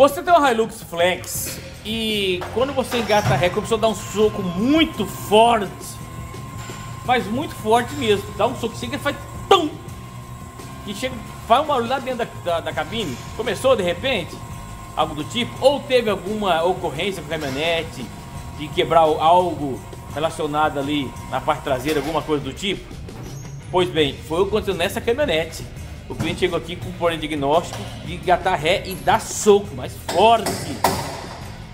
Você tem uma Hilux Flex e quando você engata a ré, começou a dar um soco muito forte. Faz muito forte mesmo. Dá um soco, chega e faz pum! E chega, faz um barulho lá dentro da, da, da cabine. Começou de repente? Algo do tipo? Ou teve alguma ocorrência com a caminhonete de quebrar algo relacionado ali na parte traseira, alguma coisa do tipo? Pois bem, foi o que aconteceu nessa caminhonete. O cliente chegou aqui com um diagnóstico de gatar ré e dar soco mais forte.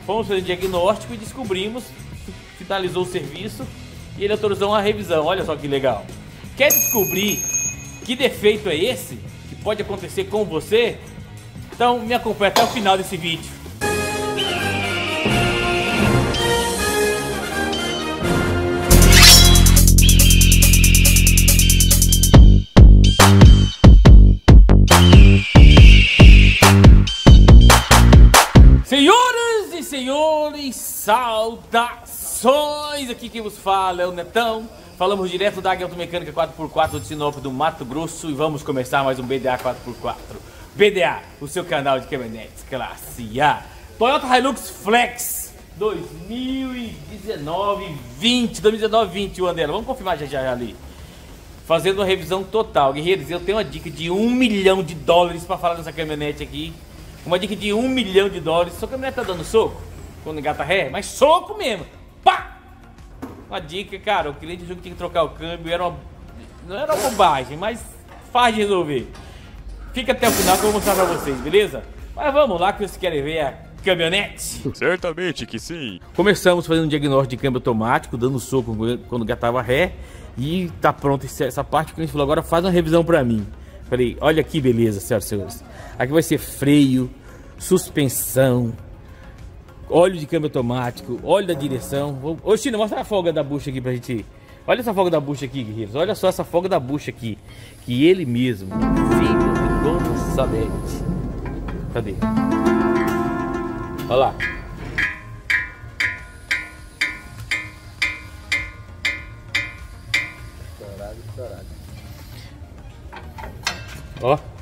Fomos fazer o diagnóstico e descobrimos, finalizou o serviço e ele autorizou uma revisão. Olha só que legal. Quer descobrir que defeito é esse que pode acontecer com você? Então me acompanhe até o final desse vídeo. Saudações! Aqui quem vos fala é o Netão. Falamos direto da Águia Automecânica 4x4 de Sinop do Mato Grosso e vamos começar mais um BDA 4x4. BDA, o seu canal de caminhonetes classe A. Toyota Hilux Flex 2019 20, 2019 20 o Andela. Vamos confirmar já já ali. Fazendo uma revisão total. Guerreiros, eu tenho uma dica de um milhão de dólares para falar dessa caminhonete aqui. Uma dica de um milhão de dólares. Sua caminhonete tá dando soco? Quando engata ré? Mas soco mesmo. Pá! Uma dica, cara. O cliente achou que tinha que trocar o câmbio. Era uma... Não era uma bobagem, mas faz de resolver. Fica até o final que eu vou mostrar pra vocês, beleza? Mas vamos lá que vocês querem ver a caminhonete. Certamente que sim. Começamos fazendo um diagnóstico de câmbio automático, dando soco quando gatava ré. E tá pronto essa parte. O cliente falou, agora faz uma revisão pra mim. Falei, olha que beleza, senhoras e senhores. Aqui vai ser freio, suspensão, óleo de câmbio automático, óleo da direção. Ô mostra a folga da bucha aqui pra gente. Olha essa folga da bucha aqui, guerreiros. Olha só essa folga da bucha aqui. Que ele mesmo, filho de Salete. Cadê? Olha lá. Ó.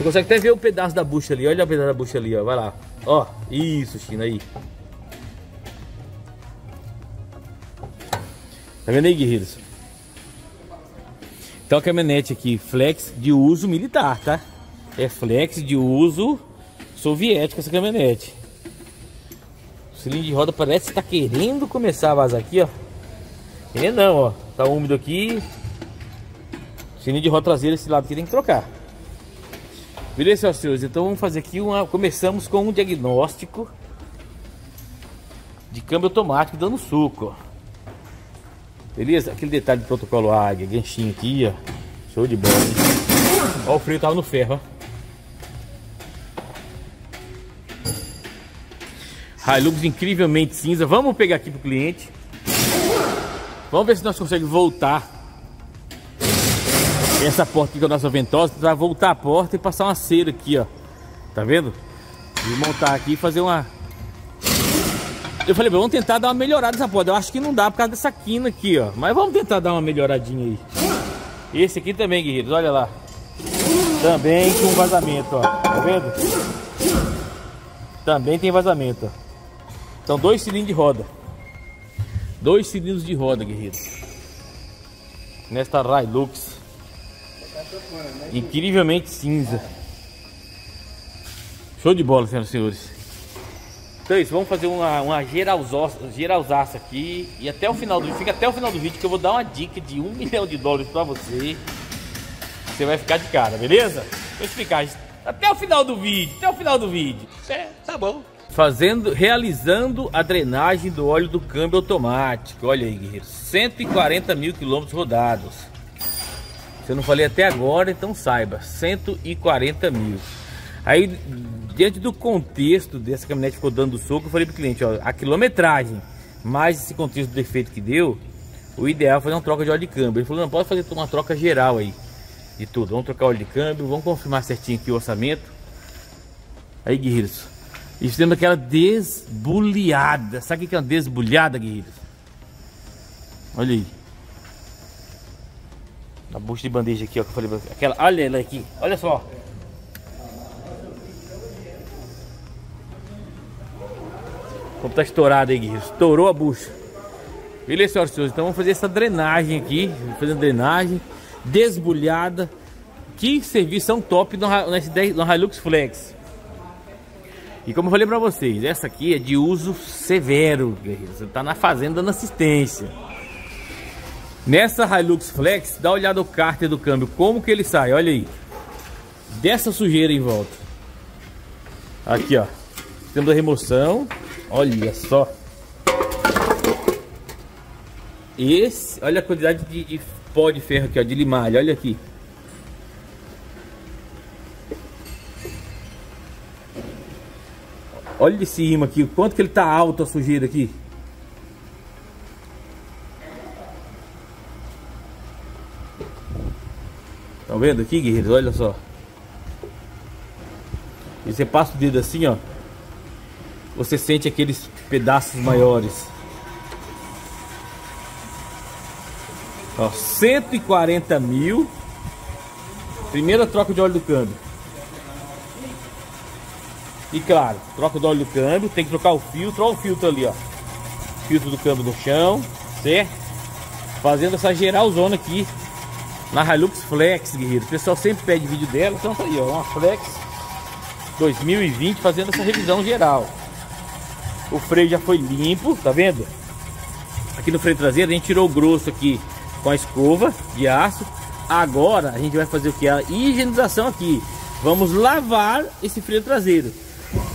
Você consegue até ver o pedaço da bucha ali. Olha o pedaço da bucha ali, ó. Vai lá. Ó. Isso, China, aí. Tá vendo aí, guerreiros? Então a caminhonete aqui, flex de uso militar, tá? É flex de uso soviético essa caminhonete. O cilindro de roda parece que tá querendo começar a vazar aqui, ó. Querendo não, ó. Tá úmido aqui. Cilindro de roda traseira, esse lado aqui tem que trocar. Beleza, e senhores? Então vamos fazer aqui uma. Começamos com um diagnóstico de câmbio automático dando suco. Beleza? Aquele detalhe de protocolo águia, ganchinho aqui, ó. Show de bola, hein? Ó, o freio tava no ferro, ó. Hilux incrivelmente cinza. Vamos pegar aqui pro cliente. Vamos ver se nós conseguimos voltar essa porta aqui com a nossa ventosa para voltar a porta e passar uma cera aqui, ó. Tá vendo? E montar aqui e fazer uma... Eu falei, vamos tentar dar uma melhorada nessa porta. Eu acho que não dá por causa dessa quina aqui, ó. Mas vamos tentar dar uma melhoradinha aí. Esse aqui também, guerreiros, olha lá. Também com vazamento, ó. Tá vendo? Também tem vazamento, ó. São dois cilindros de roda. Dois cilindros de roda, guerreiros. Nesta Hilux. Incrivelmente cinza. Show de bola, senhoras e senhores. Então é isso, vamos fazer uma, uma geralzaça aqui. E até o final do vídeo, fica até o final do vídeo que eu vou dar uma dica de um milhão de dólares pra você. Você vai ficar de cara, beleza? Vou explicar até o final do vídeo, até o final do vídeo. É, tá bom. Fazendo, realizando a drenagem do óleo do câmbio automático. Olha aí, guerreiro. 140 mil quilômetros rodados. Se eu não falei até agora, então saiba. 140 mil. Aí, diante do contexto dessa caminhonete ficou dando soco, eu falei pro cliente, ó, a quilometragem, mais esse contexto do defeito que deu, o ideal é fazer uma troca de óleo de câmbio. Ele falou, não, pode fazer uma troca geral aí, de tudo. Vamos trocar óleo de câmbio, vamos confirmar certinho aqui o orçamento. Aí, guerreiros, e fizemos aquela desbulhada. Sabe o que é uma desbulhada, guerreiros? Olha aí. Na bucha de bandeja aqui, ó, que eu falei Aquela, olha ela aqui, olha só. Como tá estourado aí, Estourou a bucha. Beleza, senhoras e senhores. Então vamos fazer essa drenagem aqui. fazer drenagem. Desbulhada. Que serviço é top no, no, no Hilux Flex. E como eu falei pra vocês, essa aqui é de uso severo, guerreiro. Você tá na fazenda dando assistência. Nessa Hilux Flex, dá uma olhada no cárter do câmbio, como que ele sai, olha aí. Dessa sujeira em volta. Aqui, ó. Temos a remoção. Olha só. Esse, olha a quantidade de, de pó de ferro aqui, ó, de limalha, olha aqui. Olha de cima aqui, o quanto que ele tá alto a sujeira aqui. Estão vendo aqui, guerreiros? Olha só. E você passa o dedo assim, ó. Você sente aqueles pedaços maiores. Ó, 140 mil. Primeira troca de óleo do câmbio. E claro, troca do óleo do câmbio. Tem que trocar o filtro. Olha o filtro ali, ó. Filtro do câmbio no chão. Certo? Fazendo essa geralzona aqui na Hilux Flex, guerreiro. O pessoal sempre pede vídeo dela, então tá aí, ó, uma Flex 2020 fazendo essa revisão geral. O freio já foi limpo, tá vendo? Aqui no freio traseiro a gente tirou o grosso aqui com a escova de aço. Agora a gente vai fazer o que? A higienização aqui. Vamos lavar esse freio traseiro.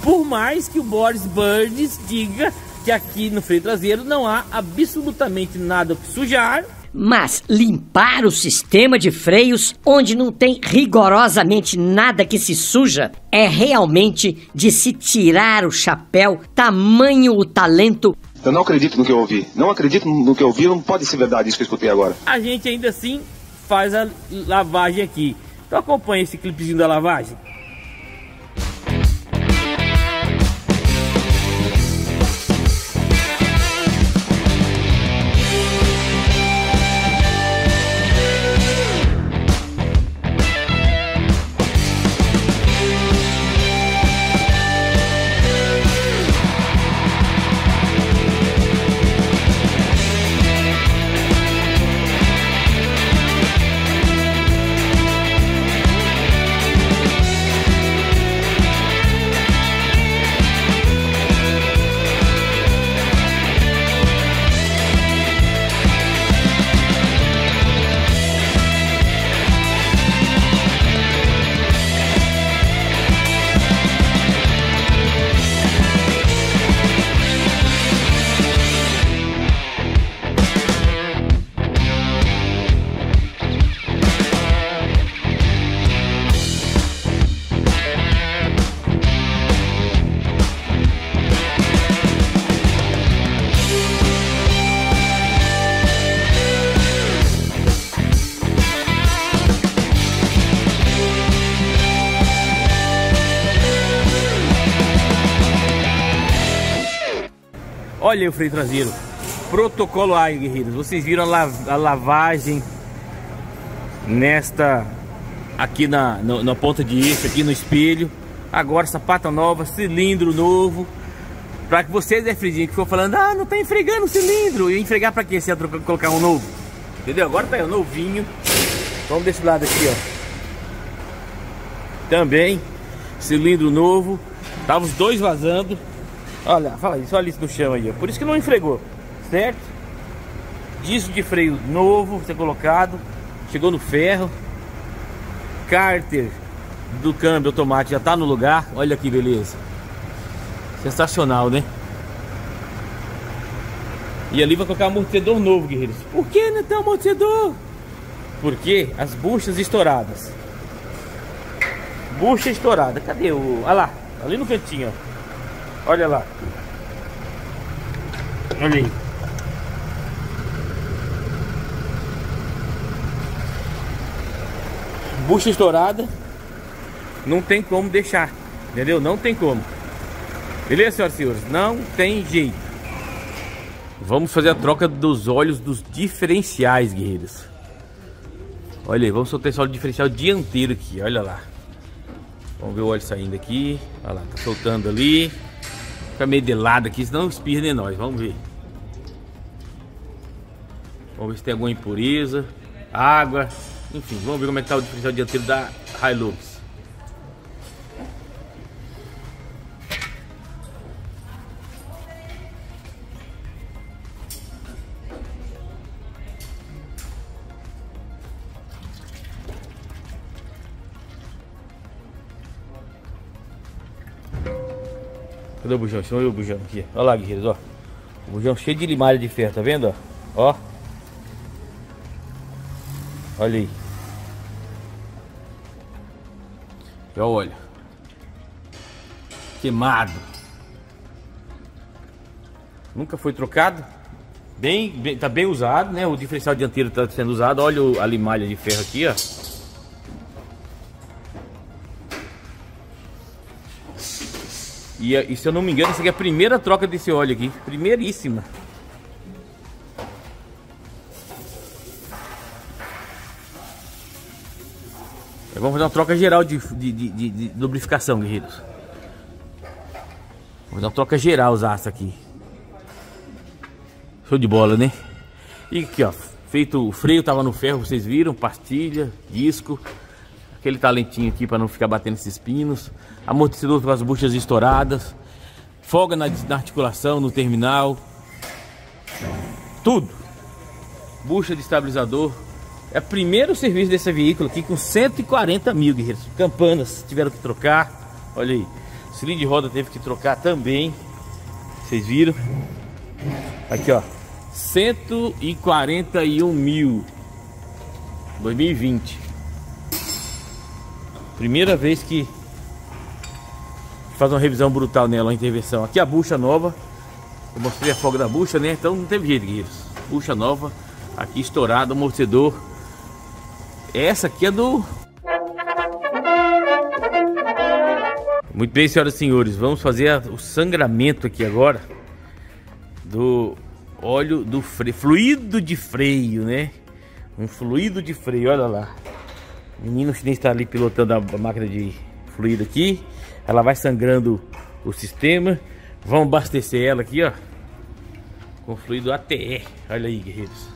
Por mais que o Boris Birds diga que aqui no freio traseiro não há absolutamente nada que sujar mas limpar o sistema de freios, onde não tem rigorosamente nada que se suja, é realmente de se tirar o chapéu, tamanho o talento. Eu não acredito no que eu ouvi. Não acredito no que eu ouvi, não pode ser verdade isso que eu escutei agora. A gente ainda assim faz a lavagem aqui. Então acompanha esse clipezinho da lavagem. Olha o freio traseiro. Protocolo A, guerreiros. Vocês viram a, a lavagem nesta aqui na, no, na ponta de eixo, aqui no espelho. Agora sapata nova, cilindro novo. Para que vocês, né, Fridinho, que for falando, ah, não tá enfregando o cilindro. E enfregar para quê? Se ia colocar um novo. Entendeu? Agora tá aí, novinho. Vamos desse lado aqui, ó. Também, cilindro novo. Tava os dois vazando. Olha, fala isso, olha isso no chão aí, ó. Por isso que não enfregou, certo? Disco de freio novo, ser colocado. Chegou no ferro. Cárter do câmbio automático já tá no lugar. Olha que beleza. Sensacional, né? E ali vai colocar amortecedor novo, guerreiros. Por que não tem amortecedor? Porque as buchas estouradas. Bucha estourada. Cadê o... Olha lá, ali no cantinho, ó. Olha lá. Olha aí. Bucha estourada. Não tem como deixar. Entendeu? Não tem como. Beleza, senhoras e senhores? Não tem jeito. Vamos fazer a troca dos olhos dos diferenciais, guerreiros. Olha aí, vamos soltar esse óleo diferencial dianteiro aqui, olha lá. Vamos ver o óleo saindo aqui. Olha lá, tá soltando ali. Fica meio de lado aqui, senão espirra de nós. Vamos ver. Vamos ver se tem alguma impureza, água, enfim, vamos ver como é que tá o diferencial dianteiro da Hilux. Cadê o bujão? Deixa eu ver o bujão aqui. Olha lá, guerreiros, ó. O bujão cheio de limalha de ferro, tá vendo? Ó. ó. Olha aí. Já olha. Queimado. Nunca foi trocado. Bem, bem, tá bem usado, né? O diferencial dianteiro tá sendo usado. Olha a limalha de ferro aqui, ó. E, e, se eu não me engano, essa aqui é a primeira troca desse óleo aqui. Primeiríssima. Vamos fazer uma troca geral de, de, de, de, lubrificação, guerreiros. Vamos fazer uma troca geral os aços aqui. Show de bola, né? E aqui, ó. Feito o freio, tava no ferro, vocês viram. Pastilha, disco. Aquele talentinho aqui para não ficar batendo esses pinos amortecedor com as buchas estouradas, folga na, na articulação, no terminal, tudo. Bucha de estabilizador. É o primeiro serviço desse veículo aqui com 140 mil, guerreiros. Campanas tiveram que trocar. Olha aí. Cilindro de roda teve que trocar também. Vocês viram? Aqui, ó. 141 mil. 2020. Primeira vez que faz uma revisão brutal nela, uma intervenção. Aqui a bucha nova. Eu mostrei a folga da bucha, né? Então não teve jeito, guerreiros. Bucha nova. Aqui estourado, amortecedor. Essa aqui é do... Muito bem, senhoras e senhores. Vamos fazer o sangramento aqui agora. Do óleo do freio. Fluido de freio, né? Um fluido de freio, olha lá. O menino chinês está ali pilotando a máquina de fluido aqui. Ela vai sangrando o sistema. Vamos abastecer ela aqui, ó. Com fluido ATE. Olha aí, guerreiros.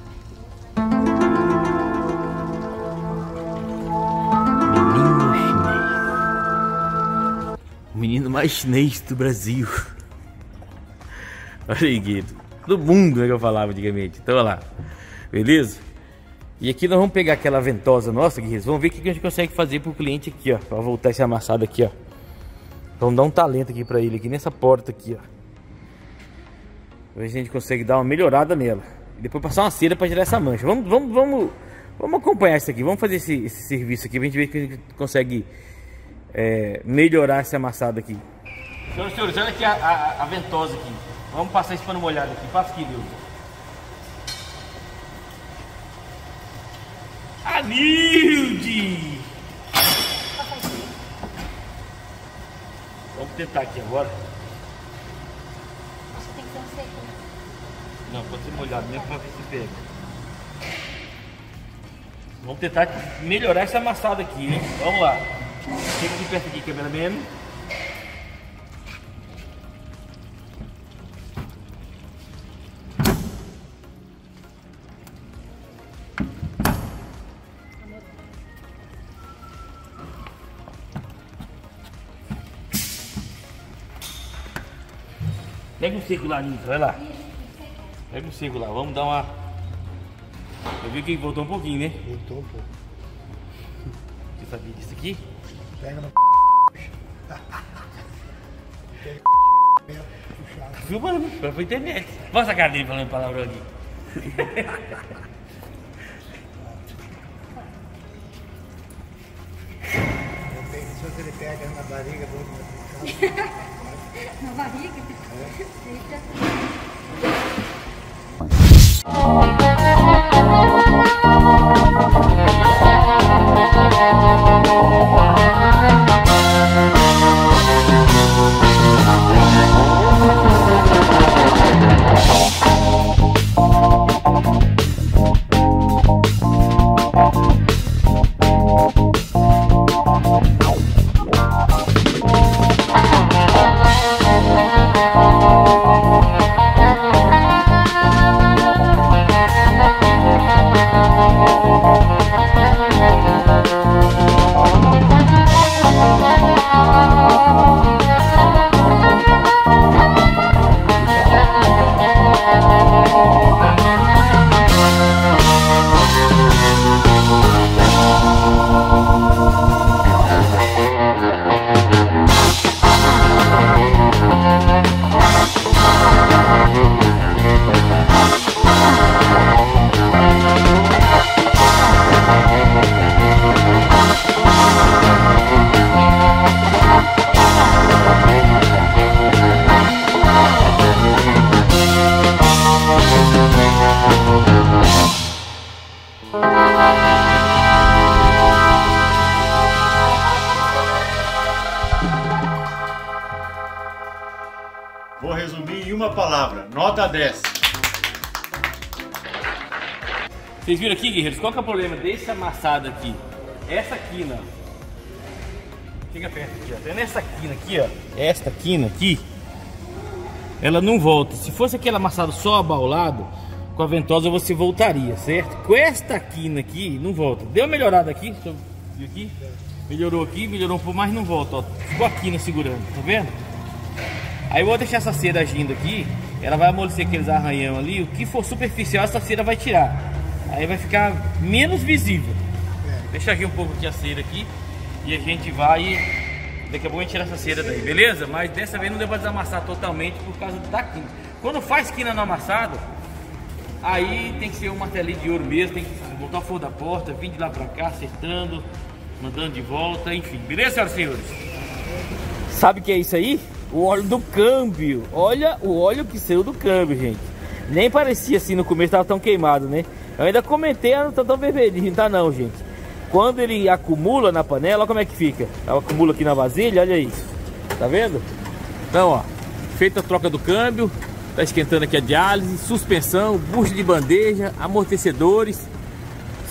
Menino chinês. O menino mais chinês do Brasil. Olha aí, guerreiro. Do mundo, né, que eu falava antigamente. Então, olha lá. Beleza? E aqui nós vamos pegar aquela ventosa nossa, guerreiros. Vamos ver o que a gente consegue fazer pro cliente aqui, ó. Pra voltar esse amassado aqui, ó. Vamos dar um talento aqui pra ele, aqui nessa porta aqui, ó. Ver se a gente consegue dar uma melhorada nela. E depois passar uma cera pra tirar essa mancha. Vamos, vamos, vamos, vamos acompanhar isso aqui. Vamos fazer esse, esse serviço aqui pra gente ver que a gente consegue é, melhorar esse amassado aqui. Senhoras e senhores, olha aqui a, a, a, ventosa aqui. Vamos passar esse pano molhado aqui. Passa aqui, Deus. Anilde! Vamos tentar aqui agora. Acho que tem que ser um seco. Não, pode ser molhado mesmo pra ver se pega. Vamos tentar melhorar essa amassada aqui, hein? Vamos lá. Chega de perto aqui, cameraman. Pega um seco lá, Nilson, vai lá. Pega um seco lá, vamos dar uma. Eu vi que voltou um pouquinho, né? Voltou um pouco. Você sabia disso aqui? Pega no Filmando, foi pra internet. Mostra a cara dele falando palavrão aqui. Se ele pega na barriga do Na barriga? Eita. Thank you. Guerreiros? Qual que é o problema desse amassado aqui? Essa quina. Fica perto aqui, ó. Vendo essa quina aqui, ó? Esta quina aqui. Ela não volta. Se fosse aquele amassado só abaulado, com a ventosa você voltaria, certo? Com esta quina aqui, não volta. Deu uma melhorada aqui, ver aqui. Melhorou aqui, melhorou um pouco mais, não volta, ó. Ficou a quina segurando, tá vendo? Aí eu vou deixar essa cera agindo aqui, ela vai amolecer aqueles arranhão ali, o que for superficial essa cera vai tirar. Aí vai ficar menos visível. Deixa aqui um pouco aqui a cera aqui e a gente vai daqui a pouco a gente tira essa cera daí, beleza? Mas dessa vez não deu pra desamassar totalmente por causa da quina. Quando faz quina no amassado, aí tem que ser um martelinho de ouro mesmo, tem que botar o forro da porta, vir de lá pra cá, acertando, mandando de volta, enfim. Beleza, senhoras e senhores? Sabe o que é isso aí? O óleo do câmbio. Olha o óleo que saiu do câmbio, gente. Nem parecia assim no começo, tava tão queimado, né? Eu ainda comentei, ah, não tá tão vermelhinho, tá não, gente. Quando ele acumula na panela, olha como é que fica. Ela acumula aqui na vasilha, olha isso. Tá vendo? Então, ó, feita a troca do câmbio, tá esquentando aqui a diálise, suspensão, bucha de bandeja, amortecedores,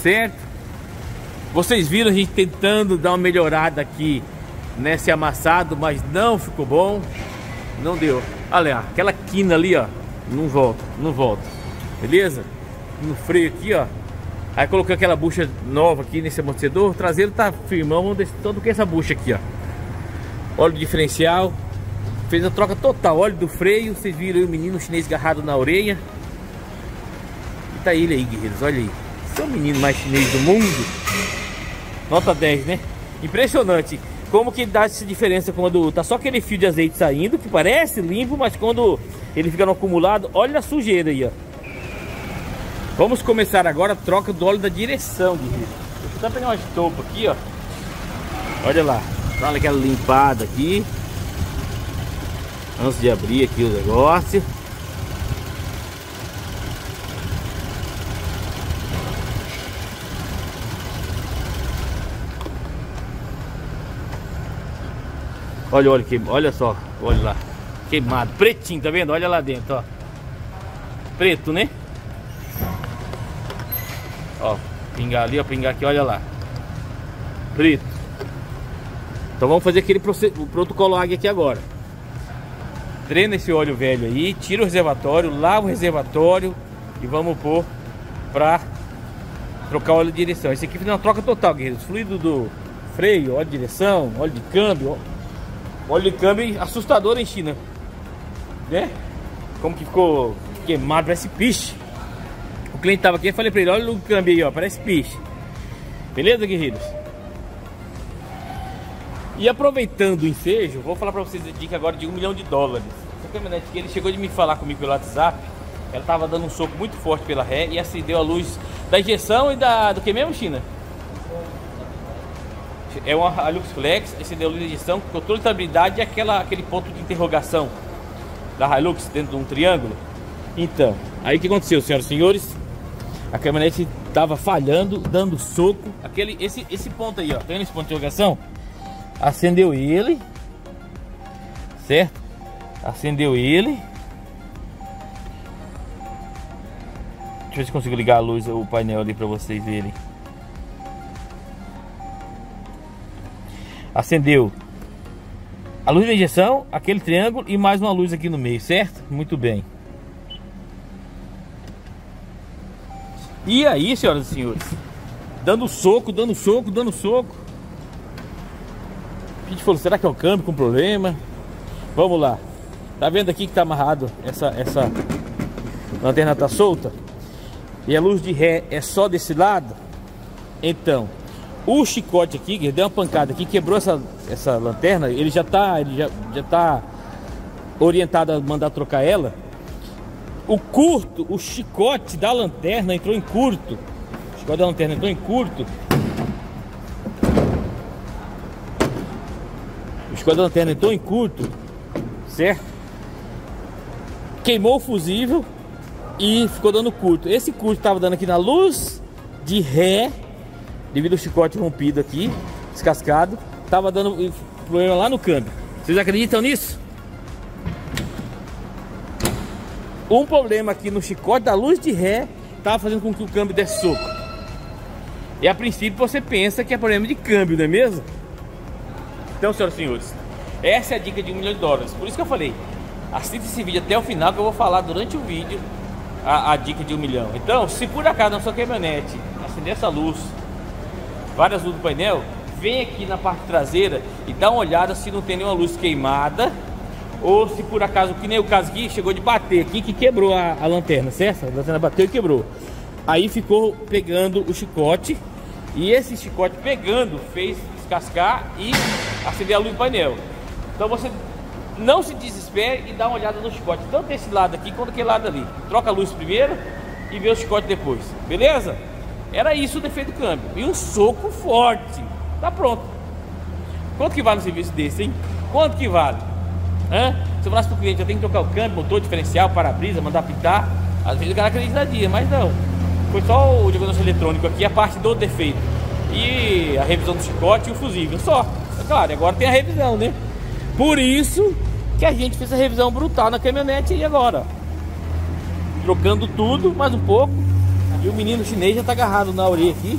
certo? Vocês viram a gente tentando dar uma melhorada aqui nesse amassado, mas não ficou bom. Não deu. Olha, aquela quina ali, ó, não volta, não volta. Beleza? No freio aqui, ó. Aí coloquei aquela bucha nova aqui nesse amortecedor. O traseiro tá firmão, vamos descer todo com essa bucha aqui, ó. Óleo diferencial. Fez a troca total, óleo do freio. Vocês viram aí o menino chinês agarrado na orelha. E tá ele aí, guerreiros, olha aí. Esse é o menino mais chinês do mundo. Nota 10, né? Impressionante. Como que dá essa diferença quando tá só aquele fio de azeite saindo, que parece limpo, mas quando ele fica no acumulado, olha a sujeira aí, ó. Vamos começar agora a troca do óleo da direção, guerreiro. Deixa eu só pegar uma estopa aqui, ó. Olha lá. Dá aquela limpada aqui. Antes de abrir aqui o negócio. Olha o óleo que, olha só, olha lá. Queimado, pretinho, tá vendo? Olha lá dentro, ó. Preto, né? Ó, pingar ali, ó, pingar aqui, olha lá. Preto. Então vamos fazer aquele o protocolo águia aqui agora. Drena esse óleo velho aí, tira o reservatório, lava o reservatório e vamos pôr pra trocar óleo de direção. Esse aqui fiz uma troca total, guerreiros. Fluido do freio, óleo de direção, óleo de câmbio. Óleo de câmbio assustador em China. Né? Como que ficou queimado, parece piche. O cliente tava aqui, eu falei pra ele, olha o câmbio aí, ó, parece piche. Beleza, guerreiros? E aproveitando o ensejo, vou falar pra vocês a dica agora de um milhão de dólares. Essa caminhonete aqui, ele chegou de me falar comigo pelo WhatsApp. Ela tava dando um soco muito forte pela ré e acendeu a luz da injeção e da... do que mesmo, China? É uma Hilux Flex, acendeu a luz da injeção, controle de estabilidade e aquela, aquele ponto de interrogação da Hilux dentro de um triângulo. Então, aí o que aconteceu, senhoras e senhores? A caminhonete tava falhando, dando soco. Aquele, esse, esse ponto aí, ó, tem esse ponto de interrogação? Acendeu ele, certo? Acendeu ele. Deixa eu ver se consigo ligar a luz, o painel ali para vocês verem. Acendeu a luz da injeção, aquele triângulo e mais uma luz aqui no meio, certo? Muito bem. E aí, senhoras e senhores, dando soco, dando soco, dando soco. A gente falou, será que é o câmbio com problema? Vamos lá. Tá vendo aqui que tá amarrado essa essa lanterna tá solta? E a luz de ré é só desse lado? Então, o chicote aqui, que deu uma pancada aqui, quebrou essa, essa lanterna, ele já tá, ele já, já tá orientado a mandar trocar ela. O curto, o chicote da lanterna entrou em curto. O chicote da lanterna entrou em curto. O chicote da lanterna entrou em curto, certo? Queimou o fusível e ficou dando curto. Esse curto estava dando aqui na luz de ré, devido ao chicote rompido aqui, descascado. Tava dando problema lá no câmbio. Vocês acreditam nisso? Um problema aqui no chicote da luz de ré estava fazendo com que o câmbio desse soco. E a princípio você pensa que é problema de câmbio, não é mesmo? Então, senhoras e senhores, essa é a dica de um milhão de dólares. Por isso que eu falei, assista esse vídeo até o final que eu vou falar durante o vídeo a, a dica de um milhão. Então, se por acaso na sua caminhonete acender essa luz, várias luzes do painel, vem aqui na parte traseira e dá uma olhada se não tem nenhuma luz queimada ou se por acaso, que nem o caso aqui, chegou de bater aqui que quebrou a, a lanterna, certo? A lanterna bateu e quebrou. Aí ficou pegando o chicote e esse chicote pegando fez descascar e acender a luz do painel. Então você não se desespere e dá uma olhada no chicote, tanto desse lado aqui quanto aquele lado ali. Troca a luz primeiro e vê o chicote depois, beleza? Era isso o defeito do câmbio. E um soco forte. Tá pronto. Quanto que vale um serviço desse, hein? Quanto que vale? Hã? Se eu falasse pro cliente, eu tenho que trocar o câmbio, motor, diferencial, para-brisa, mandar pintar, às vezes o cara acredita dia, mas não. Foi só o diagnóstico eletrônico aqui, a parte do defeito. E a revisão do chicote e o fusível, só. É claro, agora tem a revisão, né? Por isso que a gente fez a revisão brutal na caminhonete e agora. Trocando tudo, mais um pouco. E o menino chinês já tá agarrado na orelha aqui.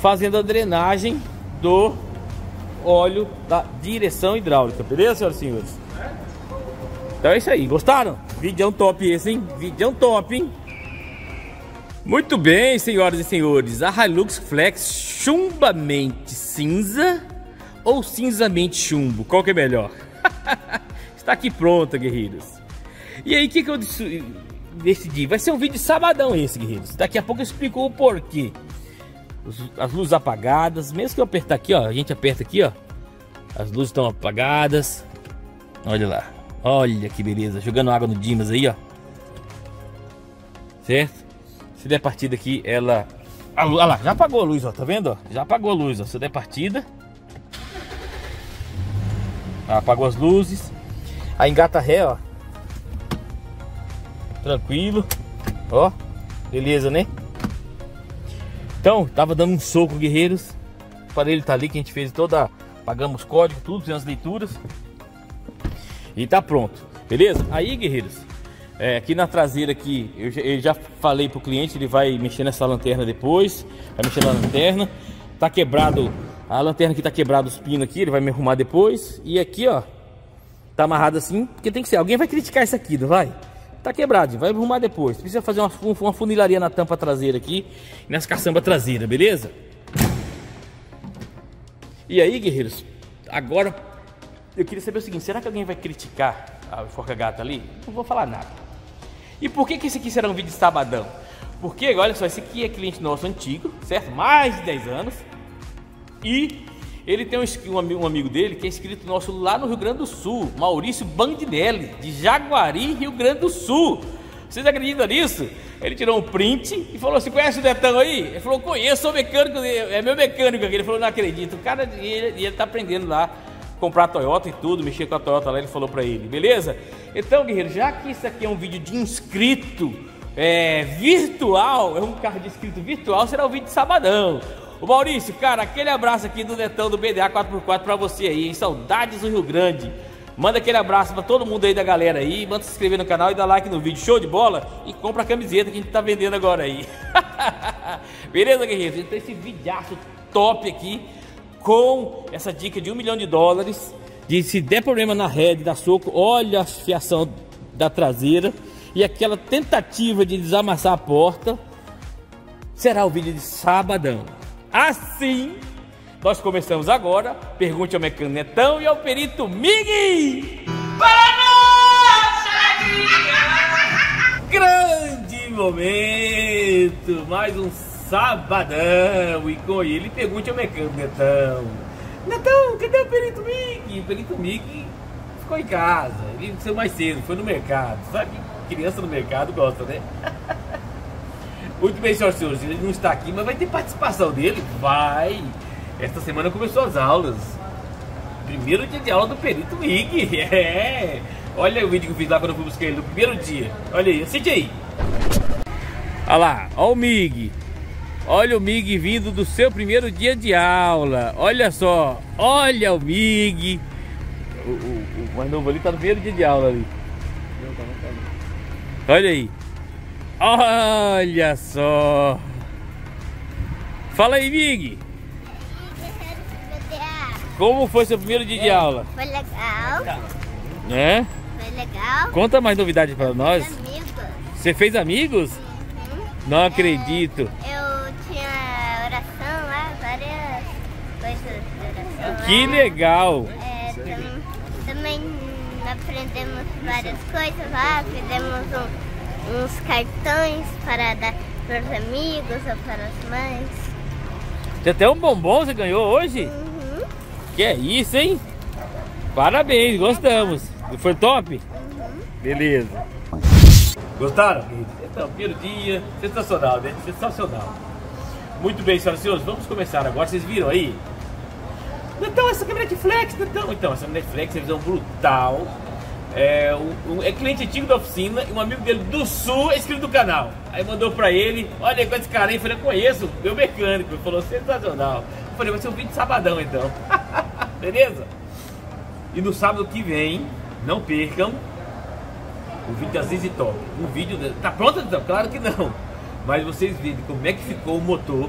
Fazendo a drenagem do óleo da direção hidráulica, beleza, senhoras e senhores? Então é isso aí, gostaram? Vídeo top esse, hein? Vídeo top, hein? Muito bem, senhoras e senhores, a Hilux Flex chumbamente cinza ou cinzamente chumbo? Qual que é melhor? Está aqui pronta, guerreiros. E aí, o que, que eu decidi? Vai ser um vídeo sabadão esse, guerreiros. Daqui a pouco eu explico o porquê as luzes apagadas. Mesmo que eu apertar aqui, ó, a gente aperta aqui, ó. As luzes estão apagadas. Olha lá. Olha que beleza. Jogando água no Dimas aí, ó. Certo? Se der partida aqui, ela... Olha lá, já apagou a luz, ó. Tá vendo, ó? Já apagou a luz, ó. Se der partida... Apagou as luzes. A engata ré, ó. Tranquilo. Ó. Beleza, né? Então, tava dando um soco, guerreiros. O aparelho tá ali que a gente fez toda. Pagamos código, tudo, fizemos as leituras. E tá pronto, beleza? Aí, guerreiros, é, aqui na traseira aqui, eu já, eu já falei pro cliente, ele vai mexer nessa lanterna depois. Vai mexer na lanterna. Tá quebrado, a lanterna aqui tá quebrado os pinos aqui, ele vai me arrumar depois. E aqui, ó, tá amarrado assim, porque tem que ser. Alguém vai criticar isso aqui, não vai? Tá quebrado, vai arrumar depois. Precisa fazer uma, uma funilaria na tampa traseira aqui, nessa caçamba traseira, beleza? E aí, guerreiros, agora eu queria saber o seguinte: será que alguém vai criticar a Forca Gata ali? Não vou falar nada. E por que, que esse aqui será um vídeo de sabadão? Porque, olha só, esse aqui é cliente nosso antigo, certo? Mais de 10 anos. E ele tem um, um, amigo dele que é inscrito nosso lá no Rio Grande do Sul, Maurício Bandinelli, de Jaguari, Rio Grande do Sul. Vocês acreditam nisso? Ele tirou um print e falou assim: conhece o Detão aí? Ele falou: conheço, sou mecânico, é meu mecânico aqui. Ele falou: não acredito. O cara, ele, ele tá aprendendo lá comprar a Toyota e tudo, mexer com a Toyota lá, ele falou pra ele, beleza? Então, guerreiro, já que isso aqui é um vídeo de inscrito é, virtual, é um carro de inscrito virtual, será o vídeo de sabadão. O Maurício, cara, aquele abraço aqui do Netão do BDA 4x4 pra você aí, hein? Saudades do Rio Grande. Manda aquele abraço pra todo mundo aí da galera aí. Manda se inscrever no canal e dá like no vídeo. Show de bola? E compra a camiseta que a gente tá vendendo agora aí. Beleza, guerreiros? Tem esse videaço top aqui com essa dica de um milhão de dólares. De se der problema na rede, da soco, olha a fiação da traseira e aquela tentativa de desamassar a porta. Será o vídeo de sabadão. Assim, nós começamos agora. Pergunte ao mecânico Netão e ao perito Mig. Grande momento, mais um sabadão e com ele pergunte ao mecânico Netão. Cadê o perito Mig? O perito Mig ficou em casa, ele saiu mais cedo, foi no mercado. Sabe que criança no mercado gosta, né? Muito bem, senhoras e senhores, ele não está aqui, mas vai ter participação dele? Vai! Esta semana começou as aulas. Primeiro dia de aula do Perito Mig. É! Olha o vídeo que eu fiz lá quando eu fui buscar ele no primeiro dia. Olha aí, assiste aí. Olha lá, olha o Mig. Olha o Mig vindo do seu primeiro dia de aula. Olha só, olha o Mig. O, o, o mais novo ali tá no primeiro dia de aula ali. Olha aí. Olha só. Fala aí, Vig. Como foi seu primeiro dia de aula? Foi legal, É? foi legal. Conta mais novidades pra nós. Amigos, Você fez amigos? Não acredito. eu tinha oração lá, várias coisas de oração Que lá. legal. É, tam- também aprendemos várias coisas lá, fizemos um- uns cartões para dar para os amigos ou para as mães. Tem até um bombom você ganhou hoje? Uhum. Que é isso, hein? Parabéns, gostamos. Foi top? Beleza. Gostaram? Então, primeiro dia, sensacional, né? Sensacional. Muito bem, senhoras e senhores, vamos começar agora. Vocês viram aí? Então, essa câmera de flex, então, então essa câmera de flex é visão brutal. É, um, é cliente antigo da oficina e um amigo dele do sul é inscrito do canal. Aí mandou pra ele, olha com esse cara aí, eu falei, conheço, meu mecânico. Ele falou, sensacional. Eu falei, vai ser um vídeo de sabadão então. Beleza? E no sábado que vem, não percam o vídeo da ZZ Top. Um vídeo. da- Tá pronto então? Claro que não. Mas vocês verem como é que ficou o motor.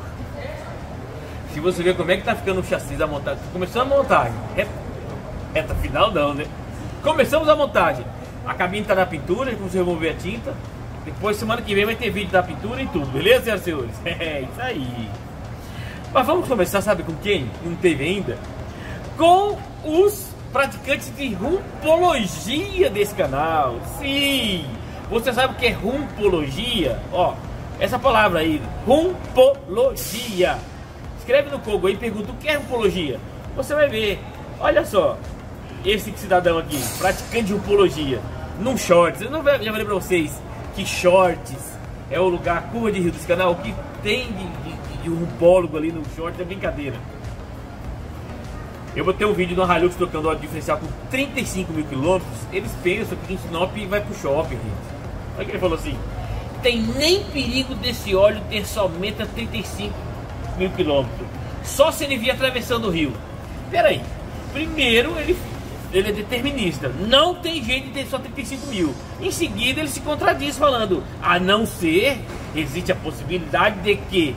Se você ver como é que tá ficando o chassi da montagem. Começando a montagem. Reta, reta final não, né? Começamos a montagem. A cabine tá na pintura, vamos remover a tinta. Depois semana que vem vai ter vídeo da pintura e tudo, beleza, senhoras e senhores? É isso aí. Mas vamos começar, sabe com quem? Não teve ainda? Com os praticantes de rumpologia desse canal. Sim! Você sabe o que é rumpologia? Ó, essa palavra aí, rumpologia. Escreve no Google aí e pergunta o que é rumpologia. Você vai ver. Olha só, esse cidadão aqui, praticante de rumpologia, num shorts. Eu não já falei pra vocês que shorts é o lugar, a curva de rio desse canal, que tem de, de, de rumpólogo ali no shorts é brincadeira. Eu botei um vídeo no Hilux trocando óleo diferencial com 35 mil quilômetros. Eles pensam que em Sinop vai pro shopping, gente. Olha que ele falou assim: tem nem perigo desse óleo ter somente a 35 mil quilômetros. Só se ele vir atravessando o rio. Peraí, primeiro ele, ele é determinista. Não tem jeito de ter só 35 mil. Em seguida ele se contradiz falando: a não ser, existe a possibilidade de que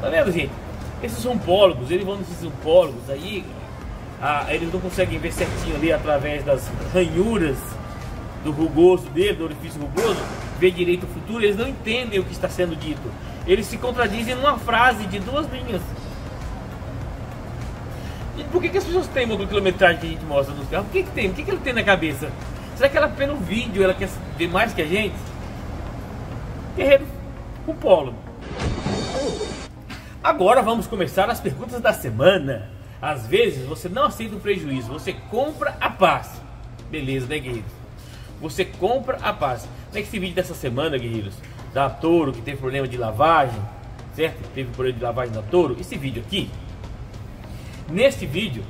Tá vendo, gente? Esses rumpólogos, eles vão nesses rumpólogos aí, ah, eles não conseguem ver certinho ali através das ranhuras do rugoso dele, do orifício rugoso, ver direito o futuro, eles não entendem o que está sendo dito. Eles se contradizem numa frase de duas linhas. Por que, que as pessoas temem do quilometragem que a gente mostra nos carros? Por que, que tem? O que, que ele tem na cabeça? Será que ela pelo vídeo ela quer ver mais que a gente? Guerreiro rumpólogo. Agora vamos começar as perguntas da semana. Às vezes você não aceita o prejuízo, você compra a paz. Beleza, né, guerreiros? Você compra a paz. Nesse vídeo dessa semana, guerreiros, da Toro que teve problema de lavagem, certo? Teve problema de lavagem da Toro. Esse vídeo aqui, neste vídeo,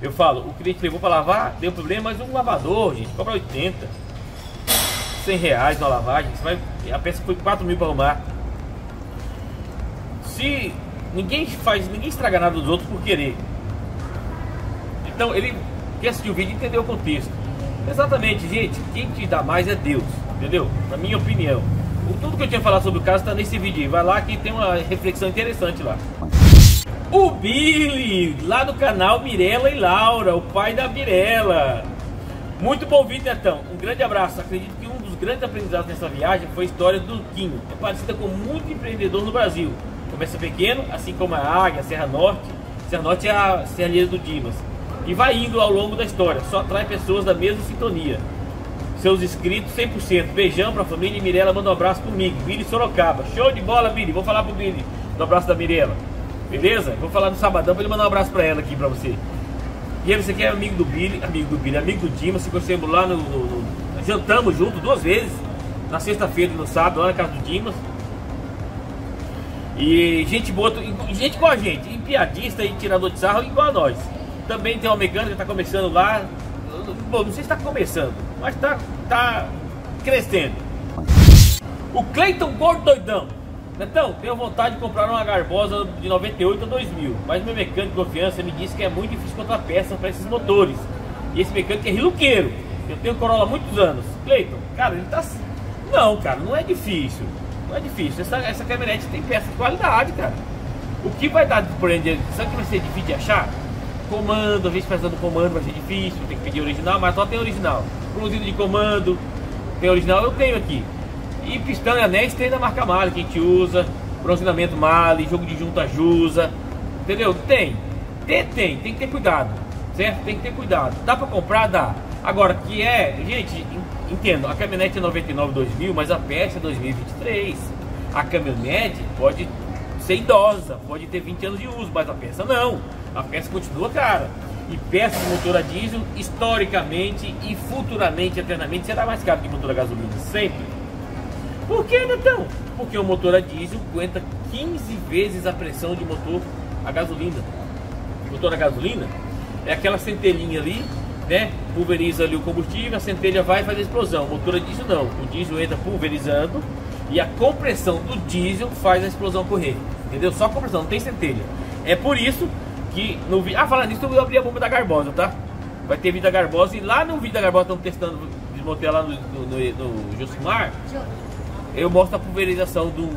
eu falo, o cliente levou para lavar, deu problema, mas um lavador, gente, cobra 80, 100 reais na lavagem. Você vai, a peça foi 4 mil para arrumar se ninguém faz, ninguém estraga nada dos outros por querer. Então ele quem assistiu o vídeo entendeu o contexto. Exatamente, gente, quem te dá mais é Deus, entendeu? Na minha opinião. Tudo que eu tinha falado sobre o caso está nesse vídeo aí. Vai lá que tem uma reflexão interessante lá. O Billy, lá do canal Mirella e Laura, o pai da Mirella. Muito bom vídeo, Netão. Um grande abraço. Acredito que um dos grandes aprendizados nessa viagem foi a história do Quinho. É parecida com muito empreendedor no Brasil. Começa pequeno, assim como a Águia, a Serra Norte. Serra Norte é a serralheira do Dimas. E vai indo ao longo da história. Só atrai pessoas da mesma sintonia. Seus inscritos 100%. Beijão pra família Mirella manda um abraço comigo. Billy Sorocaba. Show de bola, Billy. Vou falar pro Billy do abraço da Mirella. Beleza? Vou falar no sabadão pra ele mandar um abraço pra ela aqui pra você. E aí você que é amigo do Billy, amigo do Billy, amigo do Dimas, se conhecemos lá no, no- no- Jantamos junto duas vezes. Na sexta-feira e no sábado, lá na casa do Dimas. E gente boa, gente igual a gente, e piadista e tirador de sarro igual a nós. Também tem uma mecânica que tá começando lá. Bom, não sei se está começando, mas tá, tá crescendo. O Cleiton Gordo Doidão. Então, tenho vontade de comprar uma Garbosa de 98 a 2000, mas meu mecânico de confiança me disse que é muito difícil encontrar peças para esses motores. E esse mecânico é riluqueiro. Eu tenho Corolla há muitos anos. Cleiton, cara, ele tá. Não, cara, não é difícil. Não é difícil. Essa, essa caminhonete tem peça de qualidade, cara. O que vai dar por ele? Sabe que vai ser difícil de achar? Comando, às vezes precisando do comando vai ser difícil, tem que pedir original, mas só tem original. Produzido de comando, tem original, eu tenho aqui. E pistão e anéis tem da marca Mali que a gente usa, bronzeamento Mali, jogo de junta Jusa, entendeu? Tem. Tem, tem, tem que ter cuidado, certo? Tem que ter cuidado. Dá pra comprar? Dá. Agora, que é, gente, entendo, a caminhonete é 99 2000, mas a peça é 2023. A caminhonete pode ser idosa, pode ter 20 anos de uso, mas a peça não. A peça continua cara. E peça de motor a diesel, historicamente e futuramente, eternamente, será mais caro que motor a gasolina, sempre. Por que, Netão? Porque o motor a diesel aguenta 15 vezes a pressão de motor a gasolina. Motor a gasolina é aquela centelhinha ali, né? Pulveriza ali o combustível, a centelha vai faz a explosão. O motor a diesel não. O diesel entra pulverizando e a compressão do diesel faz a explosão correr. Entendeu? Só compressão, não tem centelha. É por isso que no vídeo. Ah, falando nisso, eu abri a bomba da Garbosa, tá? Vai ter vídeo da Garbosa e lá no vídeo da Garbosa estamos testando, desmontei lá no, no, no, no Josimar. Eu mostro a pulverização do,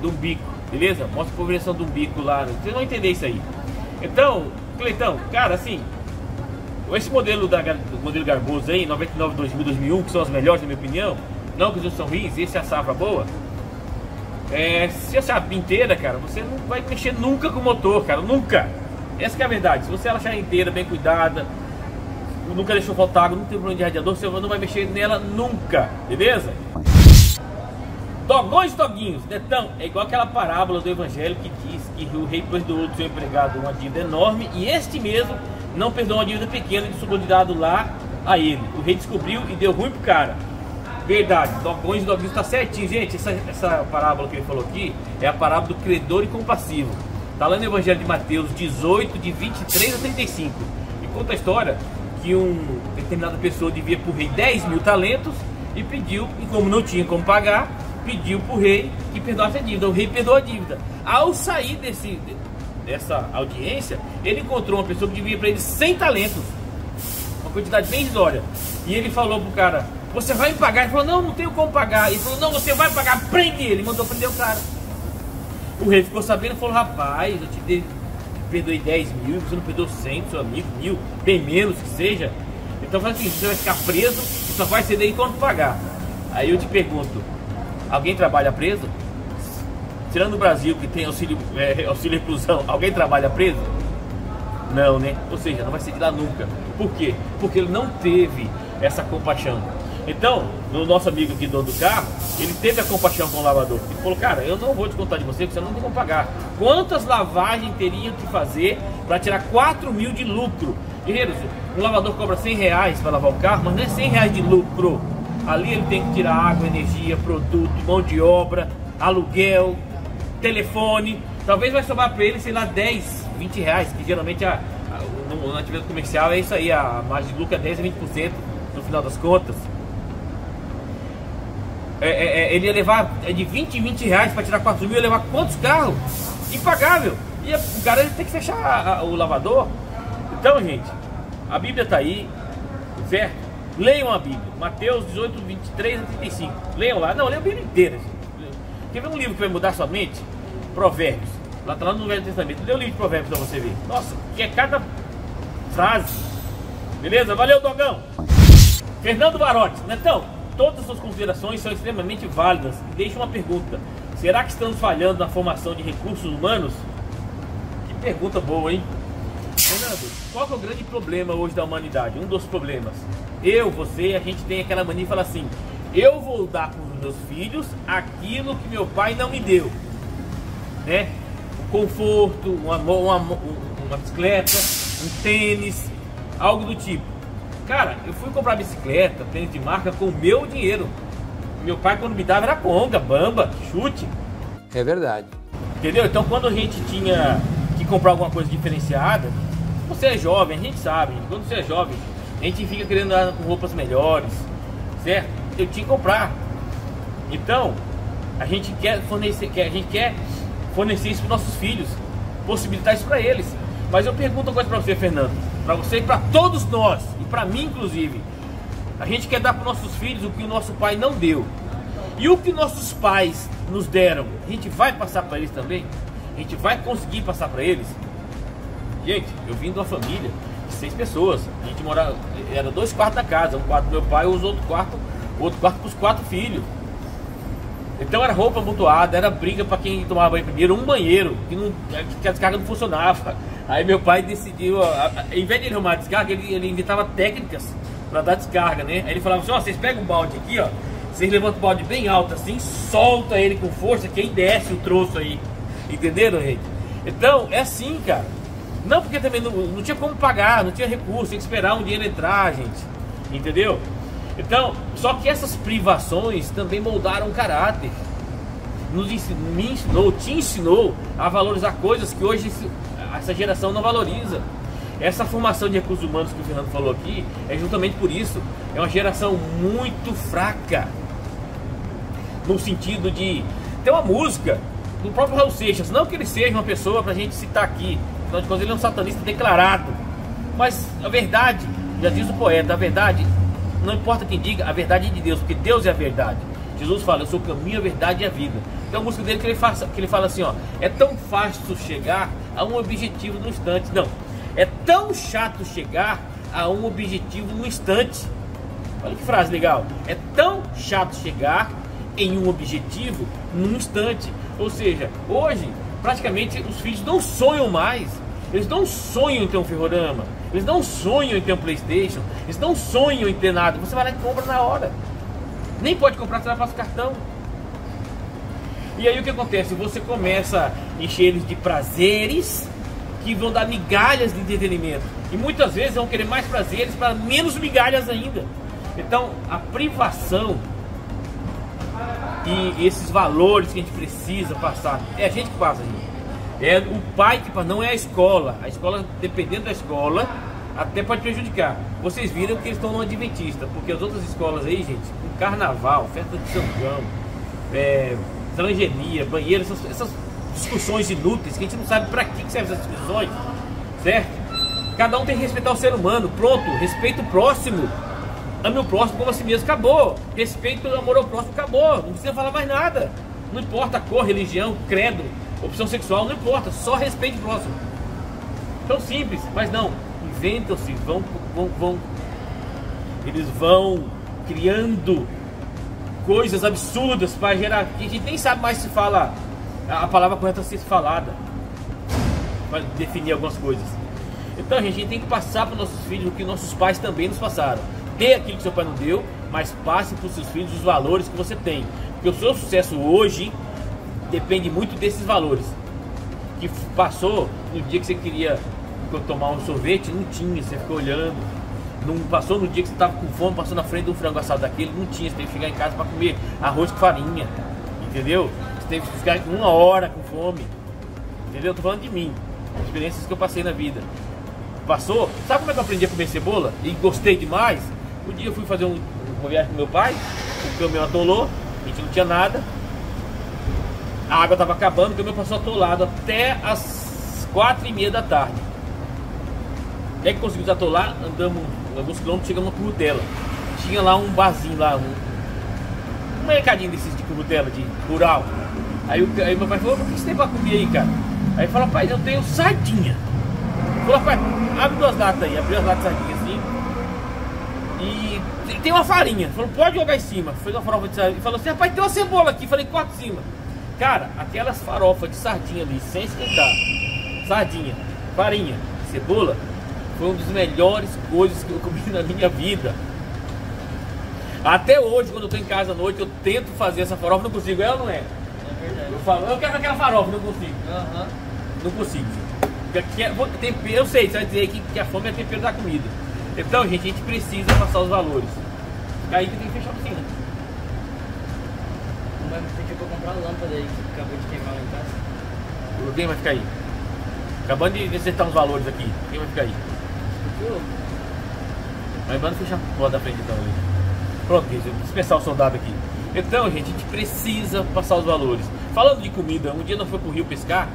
do bico, beleza? Mostra a pulverização do bico lá. Vocês vão entender isso aí. Então, Cleitão, cara, assim, esse modelo da modelo Garboso aí, 99, 2000, 2001, que são as melhores na minha opinião, não que os outros são ruins, esse é a safra boa. É, se a safra inteira, cara, você não vai mexer nunca com o motor, cara, nunca. Essa é a verdade. Se você achar inteira, bem cuidada, nunca deixou faltar água, não tem problema de radiador, você não vai mexer nela nunca, beleza? Dogões doguinhos, Netão, é igual aquela parábola do evangelho que diz que o rei perdoou do seu empregado uma dívida enorme e este mesmo não perdoou uma dívida pequena de subordinado lá a ele. O rei descobriu e deu ruim pro cara. Verdade, dogões e doguinhos tá certinho, gente. Essa, essa parábola que ele falou aqui é a parábola do credor e compassivo. Está lá no Evangelho de Mateus 18, de 23 a 35. E conta a história que um determinada pessoa devia para o rei 10 mil talentos e pediu, e como não tinha como pagar, pediu para o rei que perdoasse a dívida. O rei perdoou a dívida. Ao sair desse, dessa audiência, ele encontrou uma pessoa que devia para ele 100 talentos. Uma quantidade bem irrisória. E ele falou pro cara, você vai me pagar? Ele falou, não, não tenho como pagar. Ele falou, não, você vai pagar, prende ele. Mandou prender o cara. O rei ficou sabendo e falou, rapaz, eu te dei, perdoei 10 mil, você não perdoou 100 seu amigo, mil, bem menos que seja. Então faz assim, você vai ficar preso e só vai ceder enquanto pagar. Aí eu te pergunto, alguém trabalha preso? Tirando o Brasil que tem auxílio, é, auxílio reclusão, alguém trabalha preso? Não, né? Ou seja, não vai ser de lá nunca. Por quê? Porque ele não teve essa compaixão. Então, o nosso amigo aqui dono do carro, ele teve a compaixão com o lavador. Ele falou, cara, eu não vou descontar de você, porque você não tem pagar. Quantas lavagens teriam que fazer para tirar 4 mil de lucro? Guerreiros, o lavador cobra 100 reais para lavar o carro, mas não é 100 reais de lucro. Ali ele tem que tirar água, energia, produto, mão de obra, aluguel, telefone. Talvez vai sobrar para ele, sei lá, 10, 20 reais, que geralmente a, a, no, na atividade comercial é isso aí, a margem de lucro é 10 a 20% no final das contas é, é, é, ele ia levar é de 20 em 20 reais para tirar 4 mil, ia levar quantos carros? Impagável. E o cara tem que fechar a, a, o lavador. Então, gente, a Bíblia está aí, certo? Leiam a Bíblia. Mateus 18, 23 a 35. Leiam lá. Não, leiam a Bíblia inteira. Gente. Quer ver um livro que vai mudar sua mente? Provérbios. Lá está lá no Velho Testamento. Lê o livro de Provérbios para você ver. Nossa, que é cada frase. Beleza? Valeu, Dogão. Fernando Barotes. Então, todas as suas considerações são extremamente válidas. Deixa uma pergunta: será que estamos falhando na formação de recursos humanos? Que pergunta boa, hein? Fernando, qual é o grande problema hoje da humanidade? Um dos problemas. Eu, você, a gente tem aquela mania e fala assim: eu vou dar para os meus filhos aquilo que meu pai não me deu, né? Conforto, uma, uma, uma bicicleta, um tênis, algo do tipo. Cara, eu fui comprar bicicleta, tênis de marca com o meu dinheiro. Meu pai, quando me dava, era conga, bamba, chute. É verdade. Entendeu? Então, quando a gente tinha que comprar alguma coisa diferenciada, você é jovem, a gente sabe. Quando você é jovem, a gente fica querendo andar com roupas melhores, certo? Eu tinha que comprar. Então, a gente quer fornecer, a gente quer fornecer isso para nossos filhos, possibilitar isso para eles. Mas eu pergunto uma coisa para você, Fernando, para você e para todos nós para mim inclusive, A gente quer dar para nossos filhos o que o nosso pai não deu. E o que nossos pais nos deram, a gente vai passar para eles também? A gente vai conseguir passar para eles? Gente, eu vim de uma família seis pessoas. A gente morava, era dois quartos da casa, um quarto do meu pai e os outro quarto, outro quarto para os quatro filhos. Então era roupa amontoada, era briga para quem tomava banho primeiro, um banheiro, que, não, que a descarga não funcionava. Aí meu pai decidiu, ó, em vez de ele arrumar a descarga, ele, ele inventava técnicas para dar descarga, né? Aí ele falava assim, ó, vocês pegam um balde aqui, ó, vocês levantam o balde bem alto assim, solta ele com força, que aí desce o troço aí. Entenderam, gente? Então, é assim, cara. Não porque também não, não tinha como pagar, não tinha recurso, tinha que esperar um dinheiro entrar, gente. Entendeu? Então, só que essas privações também moldaram o caráter. Nos ensinou, me ensinou, te ensinou a valorizar coisas que hoje essa geração não valoriza. Essa formação de recursos humanos que o Fernando falou aqui é justamente por isso. É uma geração muito fraca. No sentido de ter uma música do próprio Raul Seixas. Não que ele seja uma pessoa para a gente citar aqui. Afinal de contas, ele é um satanista declarado. Mas a verdade, já diz o poeta, a verdade não importa quem diga, a verdade é de Deus, porque Deus é a verdade. Jesus fala, eu sou o caminho, a verdade e a vida. Tem uma música dele que ele, faz, que ele fala assim, ó, é tão fácil chegar a um objetivo no instante. Não, é tão chato chegar a um objetivo no instante. Olha que frase legal. É tão chato chegar em um objetivo num instante. Ou seja, hoje, praticamente os filhos não sonham mais. Eles não sonham em ter um ferrorama. Eles não sonham em ter um Playstation. Eles não sonham em ter nada. Você vai lá e compra na hora. Nem pode comprar, você vai passar cartão. E aí o que acontece? Você começa a encher eles de prazeres que vão dar migalhas de entretenimento. E muitas vezes vão querer mais prazeres para menos migalhas ainda. Então a privação e esses valores que a gente precisa passar, é a gente que passa, gente. É o pai que não é a escola. A escola, dependendo da escola, até pode prejudicar. Vocês viram que eles estão no Adventista, porque as outras escolas aí, gente, com carnaval, festa de São João, é, transgenia, banheiro, essas, essas, discussões inúteis que a gente não sabe para que servem essas discussões, certo? Cada um tem que respeitar o ser humano, pronto, respeito o próximo. Ame o próximo como a si mesmo, acabou. Respeito o amor ao próximo, acabou. Não precisa falar mais nada. Não importa a cor, religião, credo, opção sexual, não importa, só respeite o próximo. Tão simples, mas não. Inventam-se, vão, vão, vão. Eles vão criando coisas absurdas para gerar. A gente nem sabe mais se fala a palavra correta a ser falada para definir algumas coisas. Então, gente, a gente tem que passar para nossos filhos o que nossos pais também nos passaram. Dê aquilo que seu pai não deu, mas passe para os seus filhos os valores que você tem. Porque o seu sucesso hoje depende muito desses valores. Que passou no dia que você queria tomar um sorvete, não tinha, você ficou olhando. Não passou no dia que você estava com fome, passou na frente de um frango assado daquele, não tinha, você teve que chegar em casa para comer arroz com farinha. Entendeu? Você teve que ficar uma hora com fome. Entendeu? Eu tô falando de mim. Experiências que eu passei na vida. Passou? Sabe como é que eu aprendi a comer cebola? E gostei demais? Um dia eu fui fazer um, uma viagem com meu pai, o caminhão atolou, a gente não tinha nada, a água estava acabando, o caminhão passou atolado até as quatro e meia da tarde. É que conseguimos atolar, andamos alguns quilômetros, chegamos na Curutela. Tinha lá um barzinho lá, um, um mercadinho desses de Curutela, de rural. Aí, o, aí meu pai falou, o que você tem pra comer aí, cara? Aí fala, pai, eu tenho sardinha. Falou, pai, abre duas latas aí, abriu as latas de sardinha. E tem- uma farinha. Falou, pode jogar em cima. Fez uma farofa de sardinha. Falou assim, rapaz, tem uma cebola aqui. Falei, corta em cima. Cara, aquelas farofas de sardinha ali, sem esquentar. Sardinha, farinha, cebola, foi uma das melhores coisas que eu comi na minha vida. Até hoje, quando eu tô em casa à noite, eu tento fazer essa farofa, não consigo, é ou não é? Eu falo, eu quero aquela farofa, não consigo. Não consigo. Aqui é- eu sei, você vai dizer que, que a fome é tempero da comida. Então, gente, a gente precisa passar os valores. Aí que tem que fechar a piscina. Não vai pedir pra comprar a lâmpada aí que acabou de queimar lá em casa. Quem vai ficar aí? Acabando de acertar uns valores aqui. Quem vai ficar aí? Eu, Mas manda fechar a porta da frente então ali. Pronto, gente, dispensar o soldado aqui. Então, gente, a gente precisa passar os valores. Falando de comida, um dia nós fomos pro rio pescar,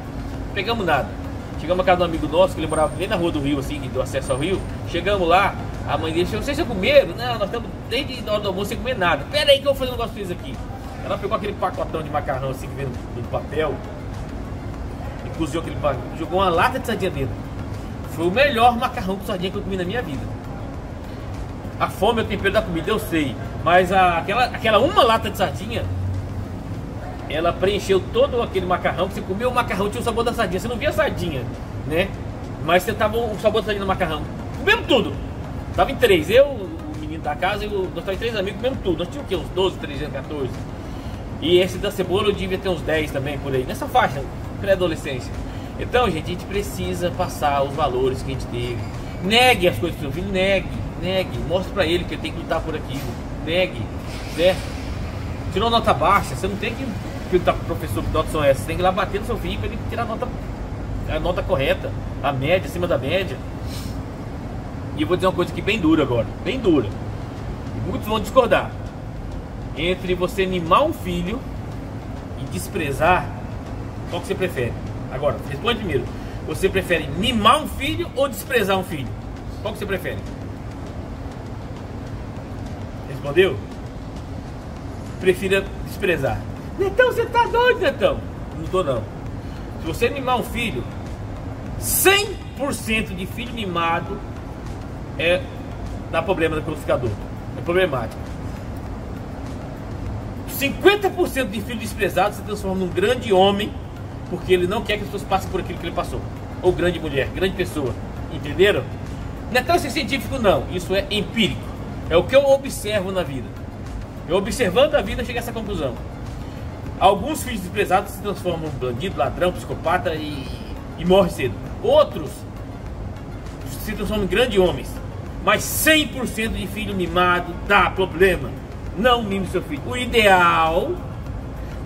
pegamos nada. Chegamos na casa de um amigo nosso, que ele morava bem na rua do rio, assim, do acesso ao rio. Chegamos lá, A mãe dele chegou, vocês já comeram? Não, nós estamos desde a hora do almoço sem comer nada. Pera aí que eu vou fazer um negócio pra aqui. Ela pegou aquele pacotão de macarrão assim que vem no, papel e cozinhou aquele pacotão, jogou uma lata de sardinha dentro. Foi o melhor macarrão com sardinha que eu comi na minha vida. A fome é o tempero da comida, eu sei. Mas a- aquela, aquela uma lata de sardinha, ela preencheu todo aquele macarrão. Você comeu o macarrão, tinha o sabor da sardinha. Você não via a sardinha, né? Mas você tava o sabor da sardinha no macarrão. Comemos tudo. Tava em três. Eu, o menino da casa, e o, nós tava em três amigos, comemos tudo. Nós tínhamos o quê? Uns 12, 13 anos, 14. E esse da cebola eu devia ter uns 10 também por aí. Nessa faixa, pré-adolescência. Então, gente, a gente precisa passar os valores que a gente teve. Negue as coisas pro seu filho, negue, negue. Mostre pra ele que ele tem que lutar por aquilo. Negue, certo? Tirou nota baixa, você não tem que perguntar pro professor que notas são essas. Você tem que ir lá bater no seu filho pra ele tirar a nota, a nota correta, a média, acima da média. E eu vou dizer uma coisa aqui bem dura agora, bem dura. Muitos vão discordar. Entre você mimar um filho e desprezar, qual que você prefere? Agora, responde primeiro. Você prefere mimar um filho ou desprezar um filho? Qual que você prefere? Respondeu? Prefira desprezar. Netão, você tá doido, Netão? Não tô não. Se você mimar um filho, 100% de filho mimado é dá problema no codificador. É problemático. 50% de filho desprezado se transforma num grande homem porque ele não quer que as pessoas passem por aquilo que ele passou. Ou grande mulher, grande pessoa. Entenderam? Não é ser científico, não. Isso é empírico. É o que eu observo na vida. Eu observando a vida cheguei a essa conclusão. Alguns filhos desprezados se transformam em bandido, ladrão, psicopata e, e morre cedo. Outros se transformam em grandes homens. Mas 100% de filho mimado dá problema. Não mime seu filho. O ideal,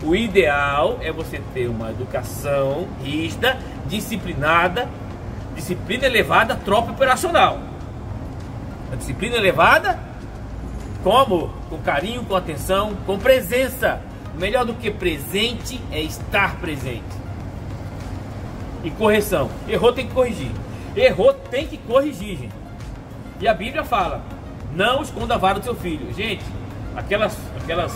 o ideal é você ter uma educação rígida, disciplinada, disciplina elevada, tropa operacional. A disciplina elevada com amor, com carinho, com atenção, com presença. Melhor do que presente é estar presente. E correção. Errou, tem que corrigir. Errou, tem que corrigir, gente. E a Bíblia fala: não esconda a vara do seu filho. Gente, aquelas, aquelas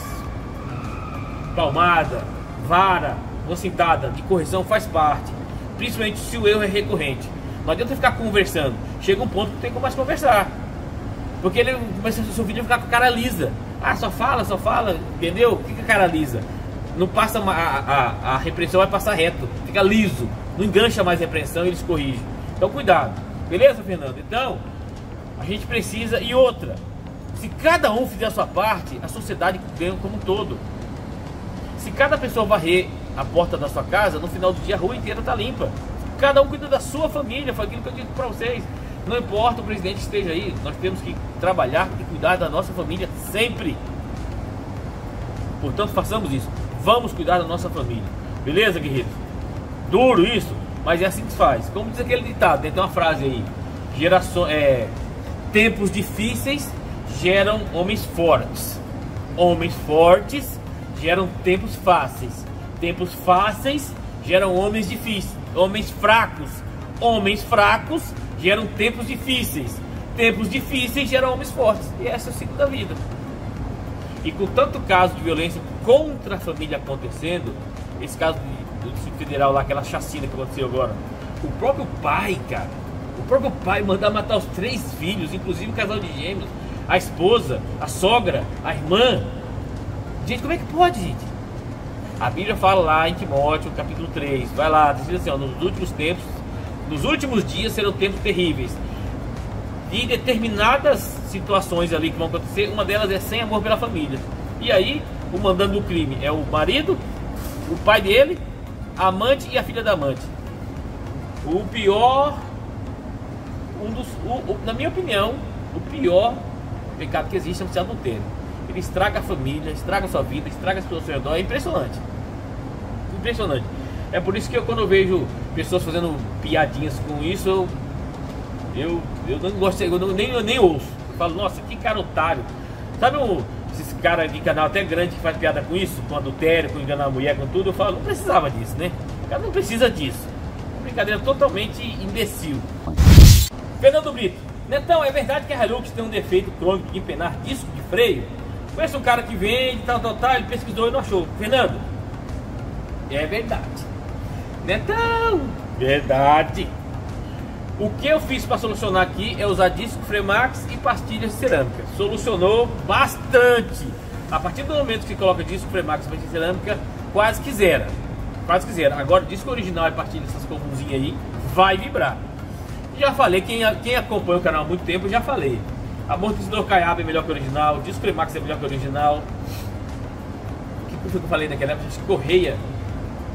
palmada, vara, uma cintada de correção faz parte. Principalmente se o erro é recorrente. Não adianta ficar conversando. Chega um ponto que não tem como mais conversar. Porque ele começa seu a ficar com a cara lisa. Ah, só fala, só fala, entendeu? Fica cara lisa. Não passa a, a, a repreensão, vai passar reto. Fica liso. Não engancha mais repreensão eles corrigem. Então cuidado. Beleza, Fernando? Então, a gente precisa. E outra, se cada um fizer a sua parte, a sociedade ganha como um todo. Se cada pessoa varrer a porta da sua casa, no final do dia a rua inteira está limpa. Cada um cuida da sua família, foi aquilo que eu digo para vocês. Não importa o presidente esteja aí, nós temos que trabalhar e cuidar da nossa família sempre. Portanto, façamos isso. Vamos cuidar da nossa família. Beleza, guerreiros? Duro isso, mas é assim que se faz. Como diz aquele ditado, né? tem uma frase aí: é, tempos difíceis geram homens fortes. Homens fortes geram tempos fáceis. Tempos fáceis geram homens difíceis. Homens fracos. Homens fracos geram tempos difíceis. Tempos difíceis geram homens fortes. E esse é o ciclo da vida. E com tanto caso de violência contra a família acontecendo, esse caso do Distrito Federal lá, aquela chacina que aconteceu agora, o próprio pai, cara, o próprio pai mandar matar os três filhos, inclusive o casal de gêmeos, a esposa, a sogra, a irmã. Gente, como é que pode, gente? A Bíblia fala lá em Timóteo, capítulo 3, vai lá, diz assim, ó, nos últimos tempos, nos últimos dias serão tempos terríveis. E determinadas situações ali que vão acontecer, uma delas é sem amor pela família. E aí, o mandando do crime é o marido, o pai dele, a amante e a filha da amante. O pior, um dos, o- o- na minha opinião, o pior pecado que existe é o adultério. Ele estraga a família, estraga a sua vida, estraga as pessoas ao redor. É impressionante. Impressionante. É por isso que eu, quando eu vejo pessoas fazendo piadinhas com isso, eu, eu, eu não gosto, eu não- nem, eu nem ouço. Eu falo, nossa, que cara otário. Sabe um, esses caras de canal até grande que faz piada com isso, com adultério, com enganar a mulher, com tudo? Eu falo, não precisava disso, né? O cara não precisa disso. É uma brincadeira totalmente imbecil. Fernando Brito, Netão, é verdade que a Hilux tem um defeito crônico de empenar disco de freio? Conhece um cara que vende, tal, tal, tal, ele pesquisou e não achou. Fernando, é verdade. Netão, verdade. O que eu fiz para solucionar aqui é usar disco Fremax e pastilhas de cerâmica. Solucionou bastante. A partir do momento que você coloca disco Fremax e pastilha de cerâmica, quase que zera. Quase que zera. Agora, disco original e pastilha essas comunzinhas aí, vai vibrar. Já falei, quem, quem acompanha o canal há muito tempo, já falei. Amortecedor Caiaba é melhor que o original, disco Fremax é melhor que o original. O que que eu falei naquela época? Correia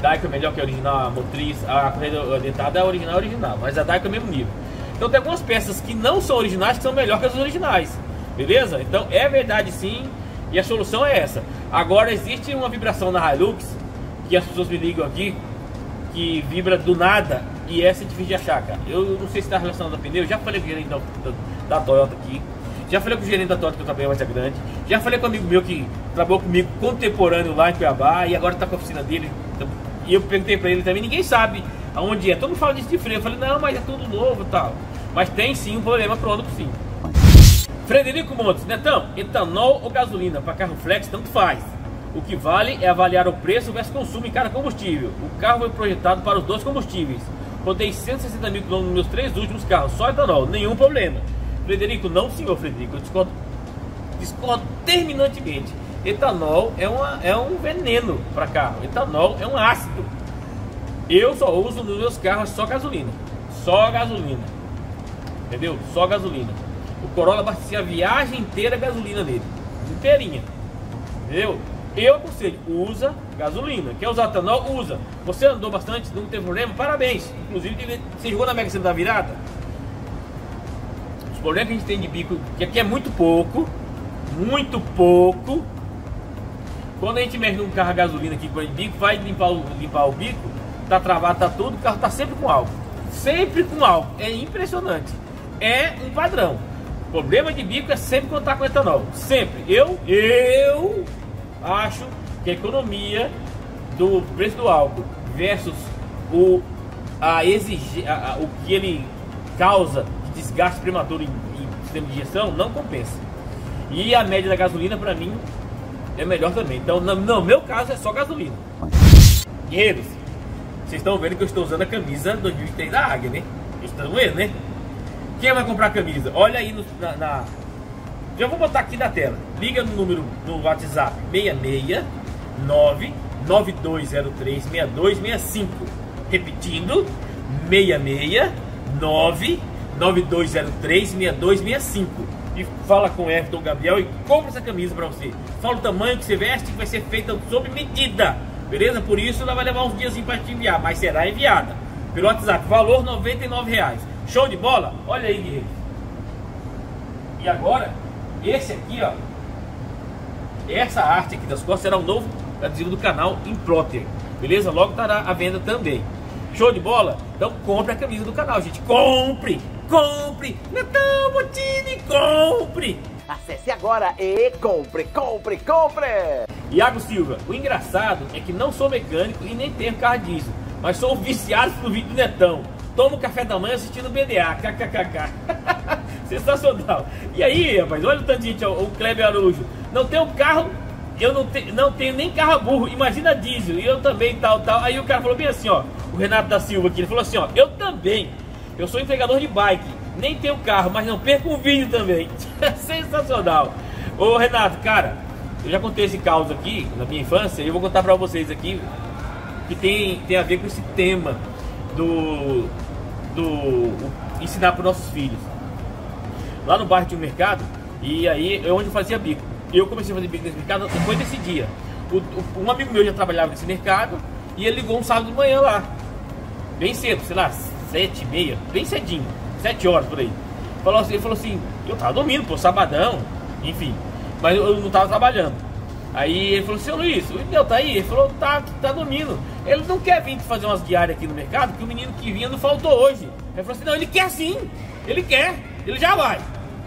Daika é melhor que a original, a motriz, a correia dentada é a original é original, mas a Daika é o mesmo nível. Então tem algumas peças que não são originais que são melhor que as originais, beleza? Então é verdade sim, e a solução é essa. Agora existe uma vibração na Hilux, que as pessoas me ligam aqui, que vibra do nada, e essa é difícil de achar, cara. Eu não sei se está relacionado ao pneu, já falei com o gerente da, da, da Toyota aqui, já falei com o gerente da Toyota que eu trabalhei mais grande. Já falei com um amigo meu que trabalhou comigo contemporâneo lá em Cuiabá e agora está com a oficina dele. E eu perguntei para ele também, ninguém sabe aonde é. Todo mundo fala disso de freio. Eu falei, não, mas é tudo novo e tal. Mas tem sim um problema crônico sim. Frederico Montes, Netão, etanol ou gasolina para carro flex, tanto faz. O que vale é avaliar o preço versus consumo em cada combustível. O carro foi projetado para os dois combustíveis. Rodei 160 mil quilômetros nos meus três últimos carros, só etanol, nenhum problema. Frederico, não senhor Frederico, eu discordo, discordo terminantemente. Etanol é, uma, é um veneno para carro. Etanol é um ácido. Eu só uso nos meus carros só gasolina. Só gasolina. Entendeu? Só gasolina. O Corolla abastecia a viagem inteira gasolina nele. Inteirinha. Entendeu? Eu aconselho, usa gasolina. Quer usar etanol? Usa. Você andou bastante, não tem problema? Parabéns. Inclusive, você jogou na Mega Sena da virada? Os problemas que a gente tem de bico, que aqui é muito pouco, muito pouco, quando a gente mexe num carro a gasolina aqui com o bico, vai limpar o, limpar o bico, tá travado, tá tudo, o carro tá sempre com álcool. Sempre com álcool. É impressionante. É um padrão. O problema de bico é sempre quando tá com etanol. Sempre. Eu, eu acho que a economia do preço do álcool versus o, a exigir, a, a, o que ele causa de desgaste prematuro em, em sistema de injeção não compensa. E a média da gasolina, para mim, é melhor também. Então, no, no meu caso, é só gasolina. Guerreiros, vocês estão vendo que eu estou usando a camisa 2003 da Águia, né? Vocês estão vendo, né? Quem vai comprar a camisa? Olha aí no, na, na, Já vou botar aqui na tela. Liga no número no WhatsApp 669 9203 6265. Repetindo, 669 9203 6265 e fala com o Everton Gabriel e compra essa camisa para você. Fala o tamanho que você veste que vai ser feita sob medida. Beleza? Por isso ela vai levar uns dias para te enviar, mas será enviada. Pelo WhatsApp, valor R$ reais. Show de bola? Olha aí, guerreiro. E agora, esse aqui, ó. Essa arte aqui das costas será o um novo adesivo do canal Implotter. Beleza? Logo estará à venda também. Show de bola? Então compre a camisa do canal, gente. Compre! Compre! Natal Botini, compre! Acesse agora e compre, compre, compre! Iago Silva, o engraçado é que não sou mecânico e nem tenho carro diesel, mas sou viciado pro vídeo do Netão. Tomo café da manhã assistindo BDA, kkkk. Sensacional. E aí, rapaz, olha o tanto de gente, o Kleber Araújo. Não tenho carro, eu não, te, não tenho nem carro burro, imagina diesel, e eu também, tal, tal. Aí o cara falou bem assim, ó, o Renato da Silva aqui, ele falou assim, ó, eu também. Eu sou entregador de bike, nem tenho carro, mas não perco um vídeo também. Sensacional. Ô Renato, cara, eu já contei esse caos aqui na minha infância e eu vou contar para vocês aqui que tem, tem a ver com esse tema do, do ensinar para nossos filhos. Lá no bairro tinha um mercado e aí é onde eu fazia bico. Eu comecei a fazer bico nesse mercado depois desse dia. O, o, um amigo meu já trabalhava nesse mercado e ele ligou um sábado de manhã lá. Bem cedo, sei lá, sete e meia, bem cedinho, sete horas por aí. Falou assim, ele falou assim, eu tava dormindo, pô, sabadão, enfim, mas eu, eu não tava trabalhando. Aí ele falou ô Luiz, o meu tá aí? Ele falou, tá, tá dormindo. Ele não quer vir fazer umas diárias aqui no mercado, que o menino que vinha não faltou hoje. Ele falou assim, não, ele quer sim, ele quer, ele já vai.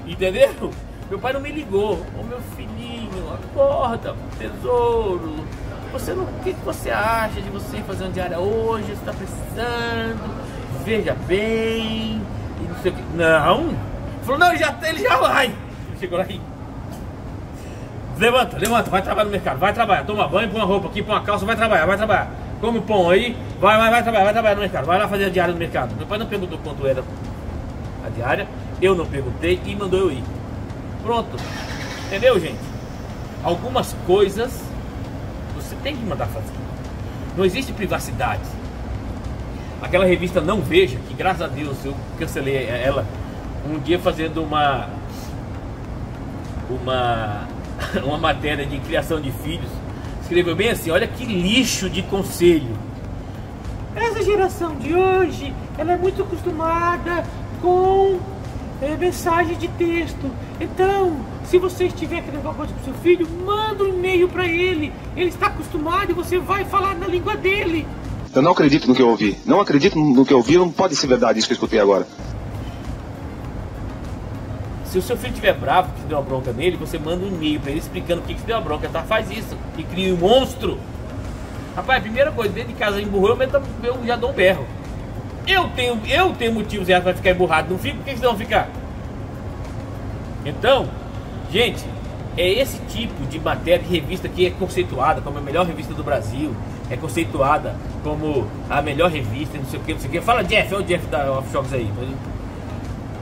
Entendeu? Meu pai não me ligou. Ô meu filhinho, acorda, tesouro. Você não. O que, que você acha de você fazer uma diária hoje? Você tá precisando? Veja bem, e não sei o que. Não! falou, não, já, ele já vai. Chegou lá e. Levanta, levanta, vai trabalhar no mercado, vai trabalhar, toma banho, põe uma roupa aqui, põe uma calça, vai trabalhar, vai trabalhar. Come pão aí, vai, vai, vai trabalhar, vai trabalhar no mercado, vai lá fazer a diária no mercado. Meu pai não perguntou quanto era a diária, eu não perguntei e mandou eu ir. Pronto. Entendeu, gente? Algumas coisas você tem que mandar fazer. Não existe privacidade. Aquela revista Não Veja, que graças a Deus eu cancelei ela um dia fazendo uma uma uma matéria de criação de filhos. Escreveu bem assim: olha que lixo de conselho. Essa geração de hoje, ela é muito acostumada com é, mensagem de texto. Então, se você estiver querendo alguma coisa pro seu filho, manda um e-mail para ele. Ele está acostumado e você vai falar na língua dele. Eu não acredito no que eu ouvi. Não acredito no que eu ouvi. Não pode ser verdade isso que eu escutei agora. Se o seu filho estiver bravo que deu uma bronca nele, você manda um e-mail para ele explicando o que, que deu a bronca, tá? Faz isso e cria um monstro. Rapaz, primeira coisa, dentro de casa emburrou, eu, eu já dou um berro. Eu tenho, eu tenho motivos para ficar emburrado, não fico, por que vocês vão ficar? Então, gente, é esse tipo de matéria de revista que é conceituada como a melhor revista do Brasil, é conceituada como a melhor revista, não sei o que, não sei o que. Fala Jeff, é o Jeff da Offshocks aí.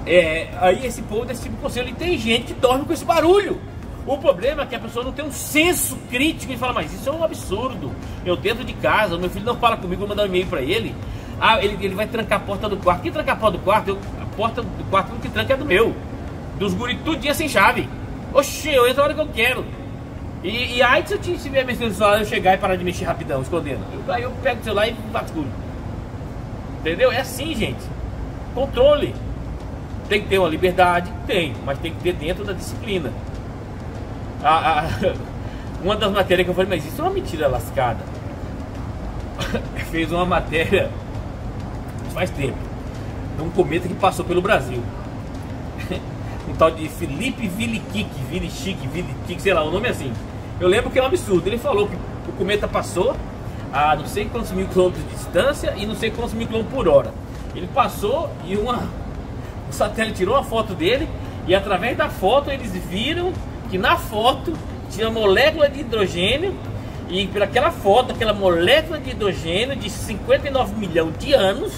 É, aí esse povo desse tipo de conselho, e tem gente que dorme com esse barulho. O problema é que a pessoa não tem um senso crítico e fala, mas isso é um absurdo. Eu dentro de casa, meu filho não fala comigo, vou mandar um e-mail para ele. Ah, ele, ele vai trancar a porta do quarto. Quem trancar a porta do quarto? Eu, a porta do quarto que tranca é do meu. Dos guri dia sem chave. Oxê, eu entro a hora que eu quero. E, e aí se eu tiver mexendo no celular, eu chegar e parar de mexer rapidão, escondendo. Eu, aí eu pego o celular e vasculho. Entendeu? É assim, gente. Controle. Tem que ter uma liberdade? Tem, mas tem que ter dentro da disciplina. A, a, uma das matérias que eu falei, mas isso é uma mentira lascada. Fez uma matéria faz tempo. Um cometa que passou pelo Brasil. um tal de Felipe Viliquique, Vilichique, Viliquique, sei lá, o nome é assim. Eu lembro que é um absurdo. Ele falou que o cometa passou a não sei quantos mil quilômetros de distância e não sei quantos mil quilômetros por hora. Ele passou e uma o satélite tirou a foto dele e através da foto eles viram que na foto tinha molécula de hidrogênio e por aquela foto, aquela molécula de hidrogênio de 59 milhões de anos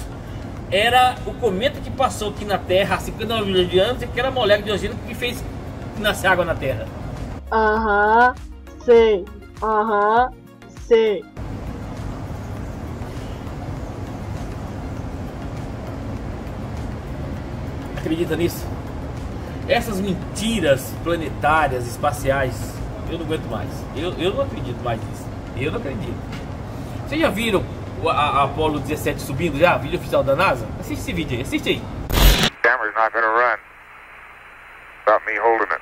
era o cometa que passou aqui na Terra há 59 milhões de anos e aquela molécula de hidrogênio que fez nascer água na Terra. Aham, sei. Aham, sei. Acredita nisso? Essas mentiras planetárias, espaciais, eu não aguento mais. Eu, eu não acredito mais nisso. Eu não acredito. Vocês já viram a, a Apollo 17 subindo já? Vídeo oficial da NASA? Assiste esse vídeo aí, assiste aí. Camera's not gonna run. Without me holding it.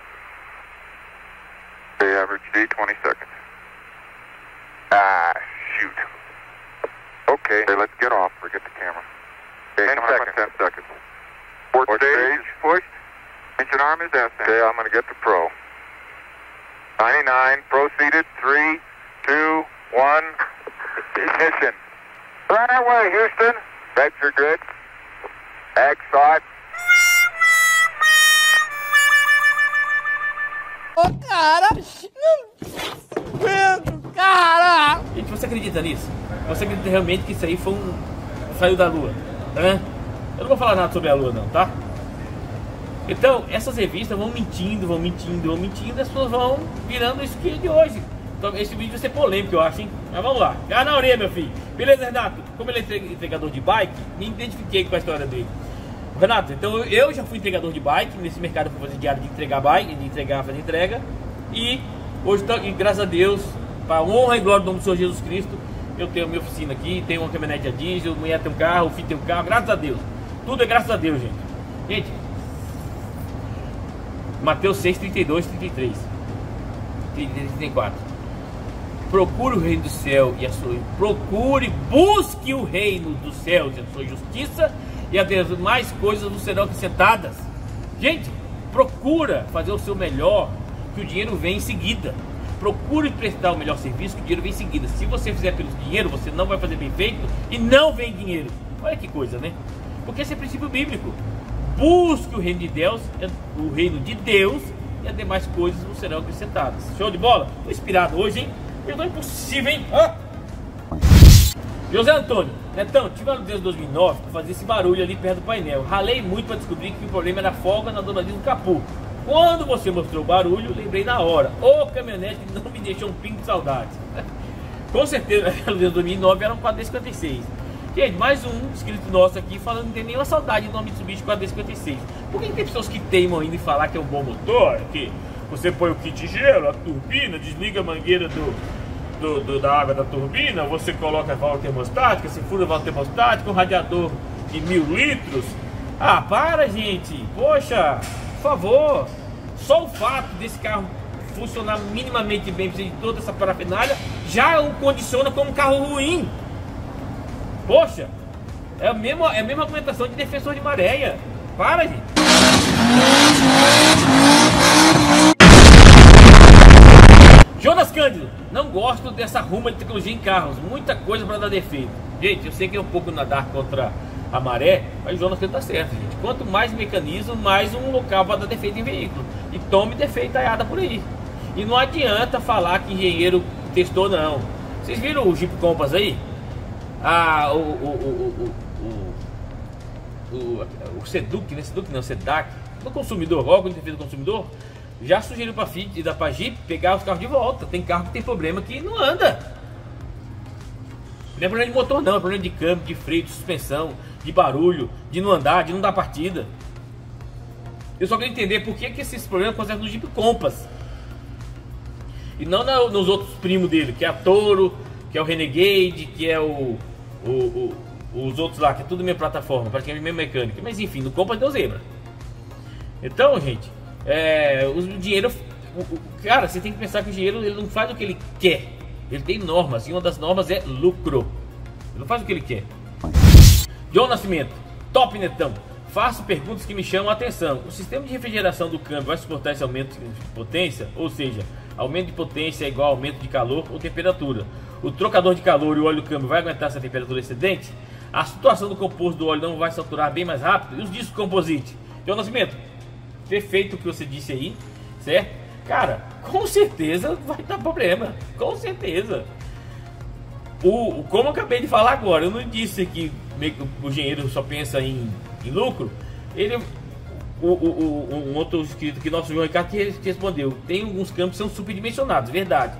The average D, 20 seconds. Ah, shoot. Okay, hey, let's get off. Forget the camera. Okay, 10 seconds. 10 seconds. Port, Port stage, stage pushed. Engine arm is S. Okay, I'm going to get the pro. 99, proceeded. 3, 2, 1. Ignition. Right away, Houston. Vector good. Thought. Ô, oh, cara! Não... Cara! Gente, você acredita nisso? Você acredita realmente que isso aí foi um... saiu da lua? Tá eu não vou falar nada sobre a Lua não, tá? Então, essas revistas vão mentindo, vão mentindo, vão mentindo, e as pessoas vão virando isso que é de hoje. Então, esse vídeo vai ser polêmico, eu acho, hein? Mas vamos lá. Ah, na orelha, meu filho. Beleza, Renato? Como ele é entregador de bike, me identifiquei com a história dele. Renato, então eu já fui entregador de bike, nesse mercado eu fui fazer diário de entregar bike, de entregar, fazer entrega. E hoje, e graças a Deus, para honra e glória do nome do Senhor Jesus Cristo, eu tenho minha oficina aqui, tenho uma caminhonete a diesel, mulher tem um carro, o filho tem um carro, graças a Deus. Tudo é graças a Deus, gente. Gente, Mateus 6, 32, 33. 34. Procure o reino do céu e a sua. Procure, busque o reino dos céus e a sua justiça, e as demais coisas não serão acrescentadas. Gente, procura fazer o seu melhor, que o dinheiro vem em seguida. Procure prestar o melhor serviço, que o dinheiro vem em seguida. Se você fizer pelo dinheiro, você não vai fazer bem feito e não vem dinheiro. Olha que coisa, né? Porque esse é princípio bíblico. Busque o reino de Deus, o reino de Deus e as demais coisas não serão acrescentadas. Show de bola? Tô inspirado hoje, hein? Perdão impossível, hein? José Antônio, Netão, tive uma desde 2009 para fazer esse barulho ali perto do painel. Ralei muito para descobrir que o problema era a folga na dobradinha do capô. Quando você mostrou o barulho, lembrei na hora. O caminhonete não me deixou um pingo de saudade. Com certeza, a desde 2009 era um 456. Gente, mais um inscrito nosso aqui falando que não tem nenhuma saudade do Mitsubishi 456. Por que tem pessoas que teimam ainda em falar que é um bom motor? Que você põe o kit de gelo, a turbina, desliga a mangueira do, do, do, da água da turbina, você coloca a válvula termostática, se fura a válvula termostática, um radiador de mil litros. Ah, para, gente! Poxa, por favor! Só o fato desse carro funcionar minimamente bem, precisa de toda essa parafernália, já o condiciona como um carro ruim. Poxa, é a mesma, é a mesma argumentação de defensor de maréia. Para, gente. Jonas Cândido, não gosto dessa ruma de tecnologia em carros. Muita coisa para dar defeito. Gente, eu sei que é um pouco nadar contra a maré, mas o Jonas Cândido tá certo, gente. Quanto mais mecanismo, mais um local para dar defeito em veículo. E tome defeito aiada por aí. E não adianta falar que engenheiro testou, não. Vocês viram o Jeep Compass aí? Ah, o, o, o, o, Seduc, né? Seduc não, Sedac, do consumidor, órgão de defesa do consumidor, já sugeriu para a FIT e da Jeep pegar os carros de volta. Tem carro que tem problema que não anda. Não é problema de motor, não, é problema de câmbio, de freio, de suspensão, de barulho, de não andar, de não dar partida. Eu só quero entender por que, que esses problemas acontecem no Jeep Compass. E não nos outros primos dele, que é a Toro, que é o Renegade, que é o, o, o, os outros lá, que é tudo minha plataforma, praticamente mesma mecânica. Mas enfim, no Compass deu zebra. Então, gente, é, o dinheiro. O, cara, você tem que pensar que o dinheiro ele não faz o que ele quer. Ele tem normas, e uma das normas é lucro. Ele não faz o que ele quer. João Nascimento, top netão. Faço perguntas que me chamam a atenção. O sistema de refrigeração do câmbio vai suportar esse aumento de potência? Ou seja, aumento de potência é igual a aumento de calor ou temperatura. O trocador de calor e o óleo do câmbio vai aguentar essa temperatura excedente? A situação do composto do óleo não vai saturar bem mais rápido? E os discos composite? João Nascimento, perfeito o que você disse aí, certo? Cara, com certeza vai dar problema, com certeza. O, como eu acabei de falar agora, eu não disse que o engenheiro só pensa em, em lucro. Ele, o, o, o, um outro inscrito que nosso João Ricardo que respondeu, tem alguns campos que são superdimensionados, verdade,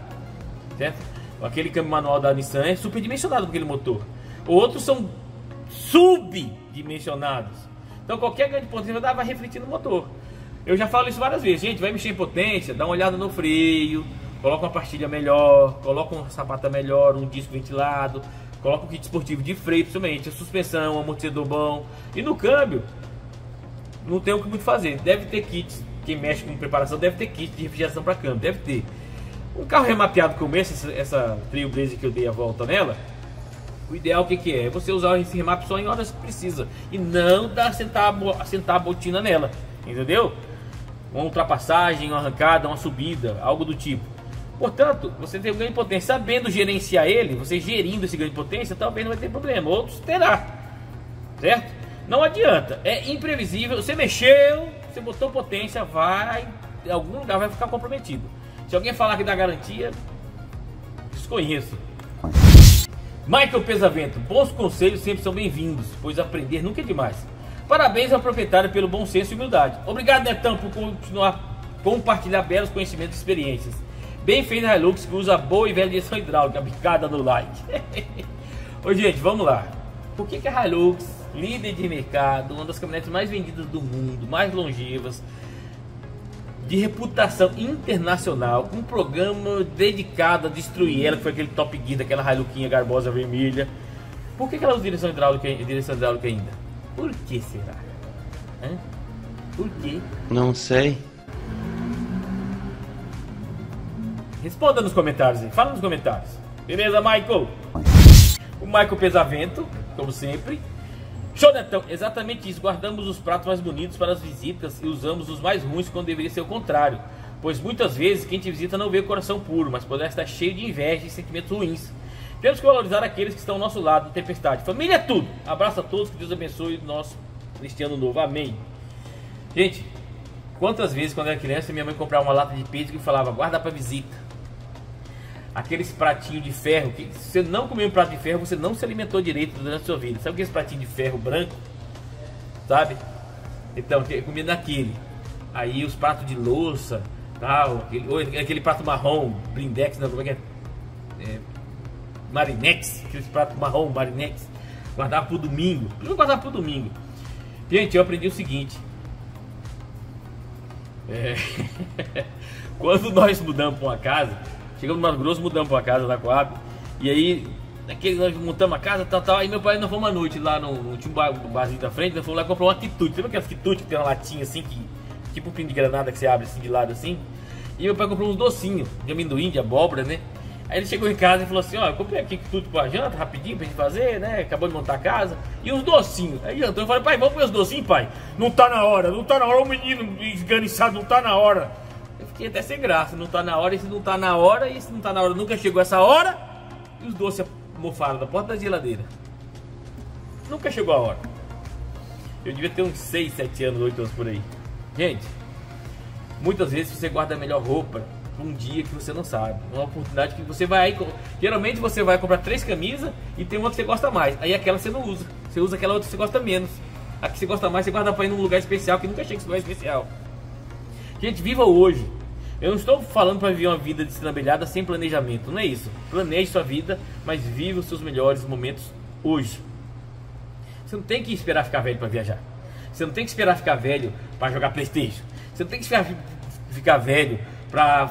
certo? Aquele câmbio manual da Nissan é superdimensionado com aquele motor. Outros são subdimensionados. Então qualquer grande potência vai refletir no motor. Eu já falo isso várias vezes, gente, vai mexer em potência, dá uma olhada no freio, coloca uma pastilha melhor, coloca uma sapata melhor, um disco ventilado, coloca um kit esportivo de freio, principalmente, a suspensão, um amortecedor bom. E no câmbio, não tem o que muito fazer. Deve ter kits, quem mexe com preparação deve ter kit de refrigeração para câmbio, deve ter. Um carro remapeado como esse, essa, essa Trio Blaze que eu dei a volta nela, o ideal o que, que é? É você usar esse remap só em horas que precisa e não dar sentar, sentar a botina nela, entendeu? Uma ultrapassagem, uma arrancada, uma subida, algo do tipo. Portanto, você tem um ganho de potência, sabendo gerenciar ele, você gerindo esse ganho de potência, talvez não vai ter problema, outros terá, certo? Não adianta, é imprevisível, você mexeu, você botou potência, vai, em algum lugar vai ficar comprometido. Se alguém falar que dá garantia, desconheço. Michael Pesavento, bons conselhos sempre são bem-vindos, pois aprender nunca é demais. Parabéns ao proprietário pelo bom senso e humildade. Obrigado, Netão, por continuar compartilhar belos conhecimentos e experiências. Bem feito a Hilux que usa boa e velha direção hidráulica, bicada no like. Ô gente, vamos lá. Por que, que a Hilux, líder de mercado, uma das caminhonetes mais vendidas do mundo, mais longevas, de reputação internacional, com um programa dedicado a destruir ela, que foi aquele Top Gear daquela Hiluxinha garbosa vermelha, por que, que ela usa direção hidráulica, direção hidráulica ainda? Por que será? Hã? Por quê? Não sei. Responda nos comentários aí. Fala nos comentários. Beleza, Michael? O Michael Pesavento, como sempre. Show, Netão. Exatamente isso. Guardamos os pratos mais bonitos para as visitas e usamos os mais ruins quando deveria ser o contrário. Pois muitas vezes quem te visita não vê o coração puro, mas poderá estar cheio de inveja e sentimentos ruins. Temos que valorizar aqueles que estão ao nosso lado na tempestade. Família é tudo. Abraço a todos, que Deus abençoe nós neste ano novo. Amém. Gente, quantas vezes quando era criança minha mãe comprava uma lata de peixe e falava, guarda pra visita. Aqueles pratinhos de ferro, que se você não comeu um prato de ferro, você não se alimentou direito durante a sua vida. Sabe aqueles pratinhos de ferro branco? Sabe? Então, comia naquele. Aí os pratos de louça, tal, aquele, aquele prato marrom, blindex, não, como é que é? É, Marinex, aqueles pratos marrom, Marinex, guardava pro domingo. Eu guardava pro domingo. Gente, eu aprendi o seguinte. É, Quando nós mudamos para uma casa, chegamos no Mato Grosso, mudamos para uma casa na Coab, e aí, naquele nós montamos a casa, tal, tal, aí meu pai nós fomos uma noite lá no, no tinha um bar, um barzinho da frente, nós fomos lá comprar uma quitute. Lembra aquelas quitute que tem uma latinha assim, que, tipo um pino de granada que você abre assim de lado assim? E meu pai comprou uns docinhos de amendoim, de abóbora, né? Aí ele chegou em casa e falou assim, ó, eu comprei aqui tudo com a janta, rapidinho pra gente fazer, né? Acabou de montar a casa. E os docinhos. Aí jantou, eu falei, pai, vamos comer os docinhos, pai? Não tá na hora, não tá na hora, o menino esganiçado, não tá na hora. Eu fiquei até sem graça, não tá na hora, e se não tá na hora, e se não tá na hora, nunca chegou essa hora, e os doces mofaram da porta da geladeira. Nunca chegou a hora. Eu devia ter uns 6, 7 anos, 8 anos por aí. Gente, muitas vezes você guarda a melhor roupa pra um dia que você não sabe. Uma oportunidade que você vai. Geralmente você vai comprar três camisas e tem uma que você gosta mais. Aí aquela você não usa. Você usa aquela outra que você gosta menos. A que você gosta mais, você guarda pra ir num lugar especial que nunca chega esse lugar especial. Gente, viva hoje. Eu não estou falando para viver uma vida destrambelhada sem planejamento. Não é isso. Planeje sua vida, mas viva os seus melhores momentos hoje. Você não tem que esperar ficar velho para viajar. Você não tem que esperar ficar velho para jogar Playstation. Você não tem que esperar fi- ficar velho para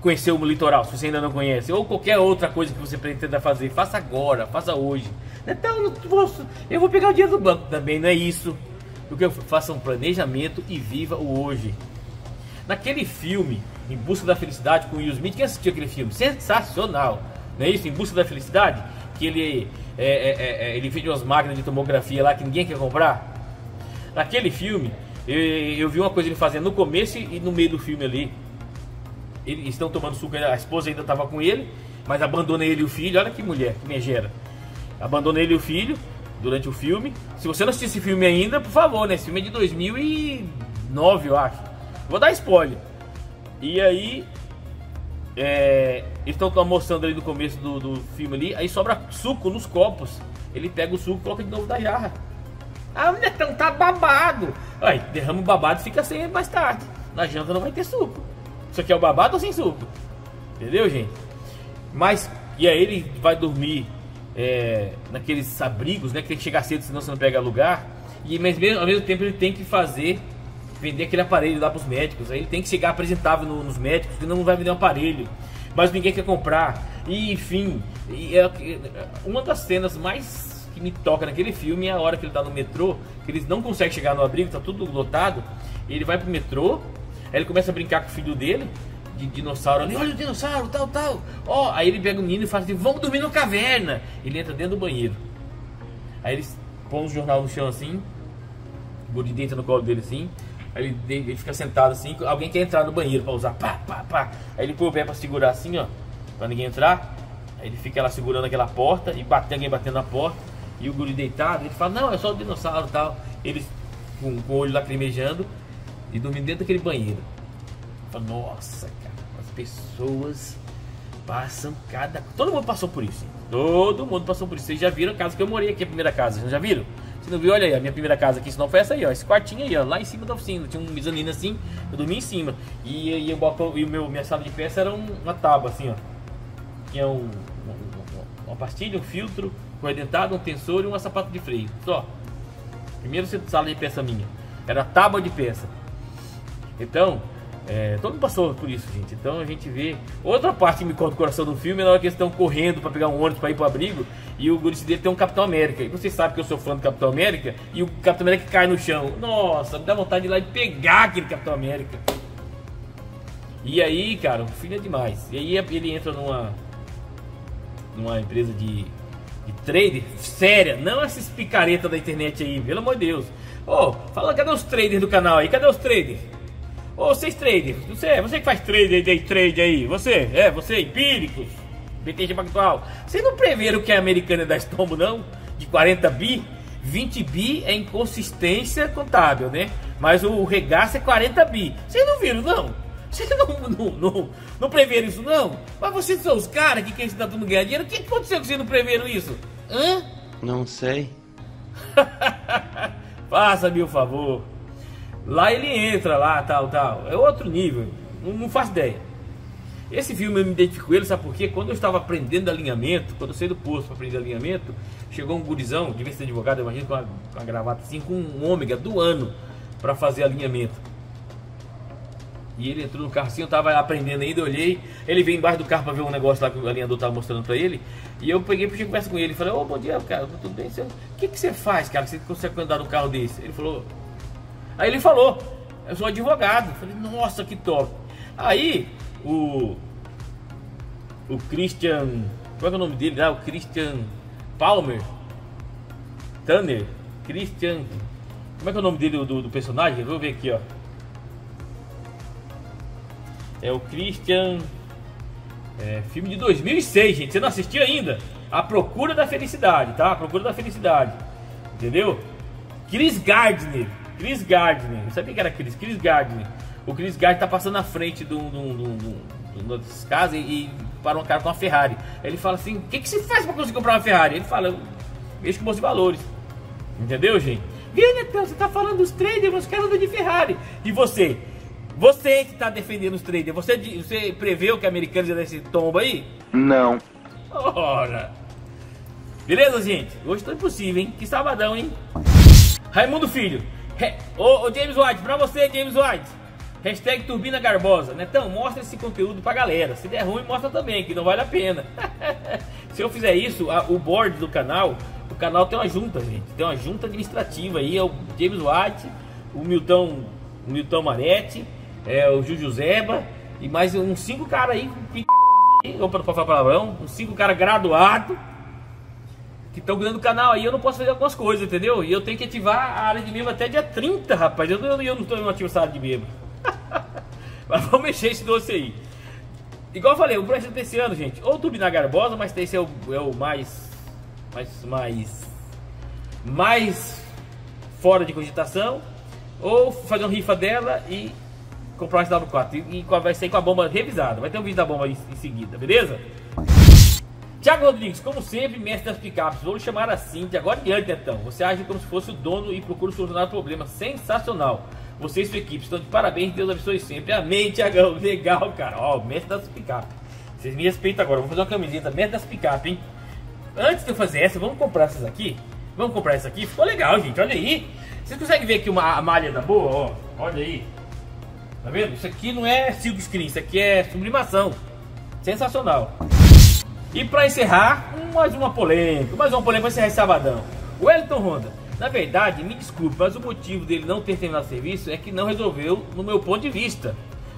conhecer o litoral, se você ainda não conhece, ou qualquer outra coisa que você pretenda fazer. Faça agora, faça hoje. Então, eu vou, pegar o dinheiro do banco também, não é isso. O que eu faça um planejamento e viva o hoje. Naquele filme, Em Busca da Felicidade, com o Will Smith, quem assistiu aquele filme? Sensacional! Não é isso? Em Busca da Felicidade? Que ele, é, é, é, é, ele vende umas máquinas de tomografia lá que ninguém quer comprar. Naquele filme, eu, eu vi uma coisa ele fazendo no começo e no meio do filme ali. Eles estão tomando suco, a esposa ainda estava com ele, mas abandona ele e o filho. Olha que mulher, que megera. Abandona ele e o filho durante o filme. Se você não assistiu esse filme ainda, por favor, né? Esse filme é de 2009, eu acho. Vou dar spoiler. E aí, é, eles estão almoçando ali no começo do, do filme ali, aí sobra suco nos copos. Ele pega o suco e coloca de novo da jarra. Ah, o netão tá babado. Aí, derrama o babado e fica sem mais tarde. Na janta não vai ter suco. Isso aqui é o babado ou sem suco? Entendeu, gente? Mas, e aí ele vai dormir é, naqueles abrigos, né? Que tem que chegar cedo, senão você não pega lugar. E mas mesmo, ao mesmo tempo ele tem que fazer, vender aquele aparelho lá pros médicos. Aí ele tem que chegar apresentável no- nos médicos, senão não vai vender um aparelho. Mas ninguém quer comprar. E enfim, e é- uma das cenas mais que me toca naquele filme é a hora que ele tá no metrô, que eles não conseguem chegar no abrigo, tá tudo lotado. Ele vai pro metrô, aí ele começa a brincar com o filho dele, de dinossauro ali, olha o dinossauro, tal, tal. Ó, aí ele pega o menino e fala assim, vamos dormir na caverna. Ele entra dentro do banheiro. Aí eles põem um jornal no chão assim, o guri deita no colo dele assim, aí ele, ele fica sentado assim, alguém quer entrar no banheiro pra usar, pá, pá, pá. Aí ele põe o pé pra segurar assim, ó, pra ninguém entrar. Aí ele fica lá segurando aquela porta e batendo, alguém batendo na porta. E o guri deitado, ele fala, não, é só o dinossauro e tal. Eles com, com o olho lacrimejando e dormindo dentro daquele banheiro. Fala, nossa, cara, as pessoas passam cada. Todo mundo passou por isso. Todo mundo passou por isso. Vocês já viram a casa que eu morei aqui, a primeira casa. Vocês já viram? Se não viu, olha aí, a minha primeira casa aqui, se não foi essa aí, ó. Esse quartinho aí, ó, lá em cima da oficina. Tinha um mezanino assim, eu dormia em cima. E, e, o balcão, e o meu, minha sala de peça era um- uma tábua, assim, ó. Tinha um, uma, uma pastilha, um filtro, um dentado, um tensor e uma sapato de freio. Só. Primeiro sala de peça minha. Era tábua de peça. Então, é, todo mundo passou por isso, gente. Então a gente vê. Outra parte que me corta o coração do filme é na hora que eles estão correndo para pegar um ônibus para ir pro abrigo e o gurice dele tem um Capitão América. E vocês sabem que eu sou fã do Capitão América e o Capitão América cai no chão. Nossa, me dá vontade de ir lá e pegar aquele Capitão América. E aí, cara, o filho é demais. E aí ele entra numa numa empresa de, de trader séria, não essas picaretas da internet aí, pelo amor de Deus. Ô, fala, cadê os traders do canal aí? Cadê os traders? Ô, vocês traders, você, você que faz trade, day trade aí, você, é, você, empíricos, BTG Pactual, vocês não preveram que a americana é da Estombo, não? De 40 bi? 20 bi é inconsistência contábil, né? Mas o regaço é 40 bi. Vocês não viram, não? Vocês não, não, não, não preveram isso, não? Mas vocês são os caras que querem estar tudo ganhar dinheiro. O que aconteceu que vocês não preveram isso? Hã? Não sei. Faça-me o favor. Lá ele entra, lá, tal, tal. É outro nível. Não, não faço ideia. Esse filme eu me identifico ele, sabe por quê? Quando eu estava aprendendo alinhamento, quando eu saí do posto para aprender alinhamento, chegou um gurizão, devia ser advogado, eu imagino, com uma, gravata assim, com um ômega do ano para fazer alinhamento. E ele entrou no carro assim, eu tava aprendendo ainda, olhei, ele veio embaixo do carro para ver um negócio lá que o alinhador tava mostrando para ele, e eu peguei, puxei conversa com ele, falei, ô, bom dia, cara, tudo bem? O que que você faz, cara, que você consegue andar no carro desse? Ele falou, aí ele falou, eu sou advogado, eu falei, nossa, que top. Aí, o, o Christian, qual é, o nome dele lá, o Christian Palmer, Tanner, Christian, como é que é o nome dele, do, do personagem? Vou ver aqui, ó. É o Christian. É, filme de 2006, gente. Você não assistiu ainda? A Procura da Felicidade, tá? A Procura da Felicidade. Entendeu? Chris Gardner. Chris Gardner. Eu sabia que era Chris. Chris Gardner. O Chris Gardner tá passando na frente de uma das casas e, e para um cara com uma Ferrari. Ele fala assim: O que, que se faz para conseguir comprar uma Ferrari? Ele fala: Eu mexo com de valores. Entendeu, gente? Vê, Netão, você tá falando dos traders, os caras andam de Ferrari. E você? Você que está defendendo os traders, você, você preveu que a americana ia dar esse tombo aí? Não. Ora. Beleza, gente? Hoje tá impossível, hein? Que sabadão, hein? Raimundo Filho. Ô, ô, James White, pra você, James White. Hashtag Turbina Garbosa. Netão, mostra esse conteúdo pra galera. Se der ruim, mostra também, que não vale a pena. Se eu fizer isso, a, o board do canal, o canal tem uma junta, gente. Tem uma junta administrativa aí. É o James White, o Milton, o Milton Maretti é, o Juju Zeba e mais uns cinco caras aí, opa, pra falar palavrão, uns cinco caras graduados que estão ganhando o canal aí, eu não posso fazer algumas coisas, entendeu? E eu tenho que ativar a área de membro até dia 30, rapaz. Eu, eu, eu não estou ativo essa área de membro. mas vamos mexer esse doce aí. Igual eu falei, o projeto desse ano, gente, ou Tubinar Garbosa, mas esse é o, é o mais, mais, mais, mais fora de cogitação, ou fazer uma rifa dela e comprar um SW4 e, e vai sair com a bomba revisada. Vai ter um vídeo da bomba em, em seguida, beleza? Tiago Rodrigues, como sempre, mestre das picapes. Vou lhe chamar assim de agora em diante, então. Você age como se fosse o dono e procura solucionar o problema. Sensacional. Você e sua equipe estão de parabéns. Deus abençoe sempre. Amém, Tiagão. Legal, cara. Ó, mestre das picapes. Vocês me respeitam agora. Vou fazer uma camiseta mestre das picapes, hein? Antes de eu fazer essa, vamos comprar essas aqui. Vamos comprar essa aqui. Ficou legal, gente. Olha aí. Vocês conseguem ver aqui uma, a malha da boa? Ó, olha aí. Tá vendo? Isso aqui não é silk screen, isso aqui é sublimação. Sensacional. E para encerrar, mais uma polêmica, mais uma polêmica para encerrar esse sabadão. O Wellington Honda, na verdade, me desculpe, mas o motivo dele não ter terminado o serviço é que não resolveu no meu ponto de vista.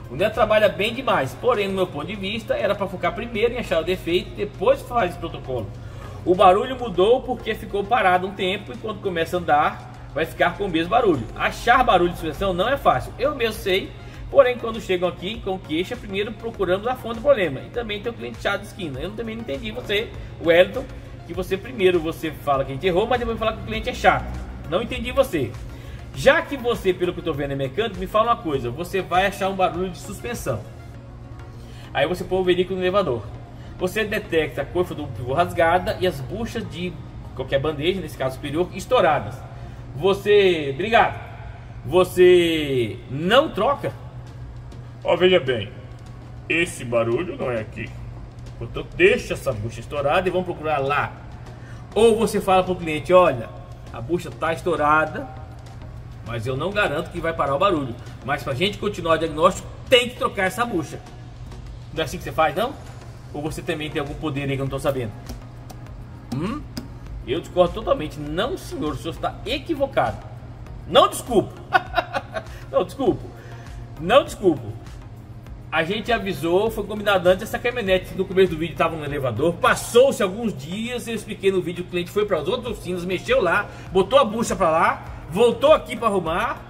O Neto trabalha bem demais, porém, no meu ponto de vista, era para focar primeiro em achar o defeito, depois fazer esse protocolo. O barulho mudou porque ficou parado um tempo e quando começa a andar, vai ficar com o mesmo barulho. Achar barulho de suspensão não é fácil. Eu mesmo sei Porém, quando chegam aqui com queixa, primeiro procuramos a fonte do problema. E também tem o cliente chato de esquina. Eu também não entendi você, Wellington, que você primeiro você fala que a gente errou, mas depois fala que o cliente é chato. Não entendi você. Já que você, pelo que eu estou vendo, é mecânico, me fala uma coisa. Você vai achar um barulho de suspensão. Aí você põe o veículo no elevador. Você detecta a coifa do pivô rasgada e as buchas de qualquer bandeja, nesse caso superior, estouradas. Você... Obrigado. Você não troca Ó, veja bem, esse barulho não é aqui. Então deixa essa bucha estourada e vamos procurar lá. Ou você fala para o cliente, olha, a bucha está estourada, mas eu não garanto que vai parar o barulho. Mas para a gente continuar o diagnóstico, tem que trocar essa bucha. Não é assim que você faz, não? Ou você também tem algum poder aí que eu não estou sabendo? Hum? Eu discordo totalmente. Não, senhor, o senhor está equivocado. Não desculpo. não desculpo. Não desculpo. A gente avisou, foi combinado antes essa caminhonete no começo do vídeo estava no elevador. Passou-se alguns dias, eu expliquei no vídeo, o cliente foi para as outras oficinas, mexeu lá, botou a bucha para lá, voltou aqui para arrumar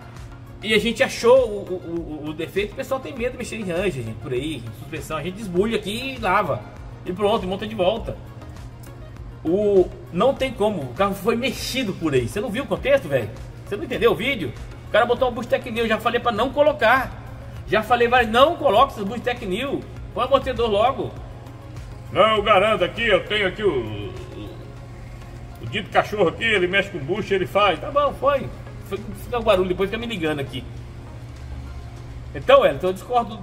e a gente achou o, o, o, defeito. O pessoal tem medo de mexer em ranger, gente, por aí, suspensão. A gente desbulha aqui e lava. E pronto, monta de volta. O, não tem como, o carro foi mexido por aí. Você não viu o contexto, velho? Você não entendeu o vídeo? O cara botou uma Bustec New, eu já falei pra não colocar. Já falei, vai, não coloque essas Bustec New. Põe amortecedor logo. Não, eu garanto aqui, eu tenho aqui o. o- O dito cachorro aqui, ele mexe com bucha, ele faz. Tá bom, foi. Fica o barulho, depois fica me ligando aqui. Então, Wellington, eu discordo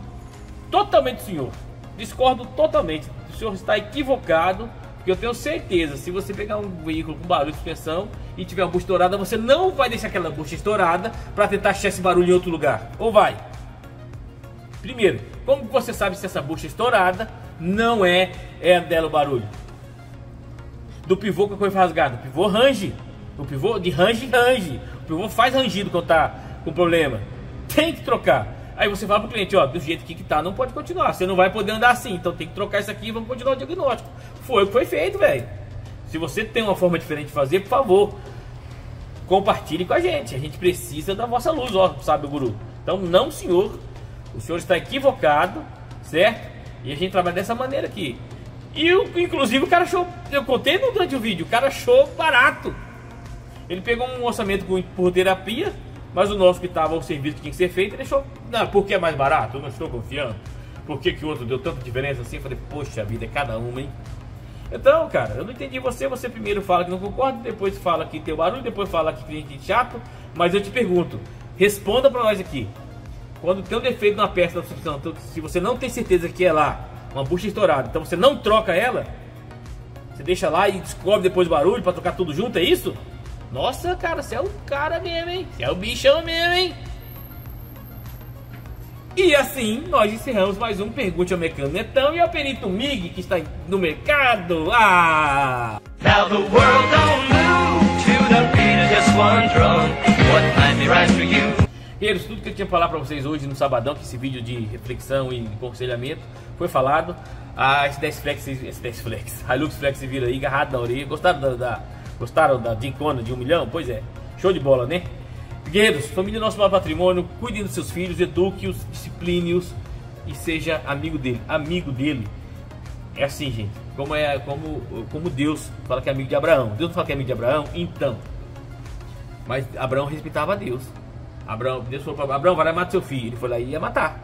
totalmente do senhor. Discordo totalmente. O senhor está equivocado. Porque eu tenho certeza, se você pegar um veículo com barulho de suspensão e tiver uma bucha estourada, você não vai deixar aquela bucha estourada para tentar achar esse barulho em outro lugar. Ou vai? Primeiro, como você sabe se essa bucha estourada não é, é dela o barulho? Do pivô que foi rasgado. O pivô range. O pivô de range, range. O pivô faz rangido quando tá com problema. Tem que trocar. Aí você fala pro cliente, ó, do jeito que, que tá, não pode continuar. Você não vai poder andar assim, então tem que trocar isso aqui e vamos continuar o diagnóstico. Foi o que foi feito, velho. Se você tem uma forma diferente de fazer, por favor, compartilhe com a gente. A gente precisa da vossa luz, ó, sabe, guru. Então, não, senhor. O senhor está equivocado, certo? E a gente trabalha dessa maneira aqui. E, o- inclusive, o cara achou, eu contei durante o vídeo, o cara achou barato. Ele pegou um orçamento por terapia, mas o nosso que estava o serviço que tinha que ser feito, ele achou, não, porque é mais barato, eu não estou confiando. Por que, que o outro deu tanta diferença assim? Eu falei, poxa vida, é cada uma, hein? Então, cara, eu não entendi você, você primeiro fala que não concorda, depois fala que tem barulho, depois fala que cliente chato, mas eu te pergunto, responda pra nós aqui. Quando tem um defeito na peça da então, se você não tem certeza que é lá, uma bucha estourada, então você não troca ela, você deixa lá e descobre depois o barulho pra trocar tudo junto, é isso? Nossa, cara, você é o cara mesmo, hein? Você é o bichão mesmo, hein? E assim, nós encerramos mais um Pergunte ao Mecânico Netão e ao Perito Mig, que está no mercado. Ah! Now the world don't move to the beat of just one drum. What might be right for you? Guerreiros, tudo que eu tinha pra falar pra vocês hoje no sabadão, que esse vídeo de reflexão e aconselhamento foi falado. A S10 Flex, S10 Flex, Hilux Flex vira aí, agarrado na orelha. Gostaram da, da- gostaram da Dincona de um milhão? Pois é, show de bola, né? Guerreiros, família nosso maior patrimônio, cuidem dos seus filhos, eduque-os, discipline-os e seja amigo dele. Amigo dele é assim, gente. Como é como, como Deus fala que é amigo de Abraão. Deus não fala que é amigo de Abraão? Então. Mas Abraão respeitava a Deus. Abraão, Deus falou para Abraão, vai lá e mata seu filho. Ele foi lá e ia matar.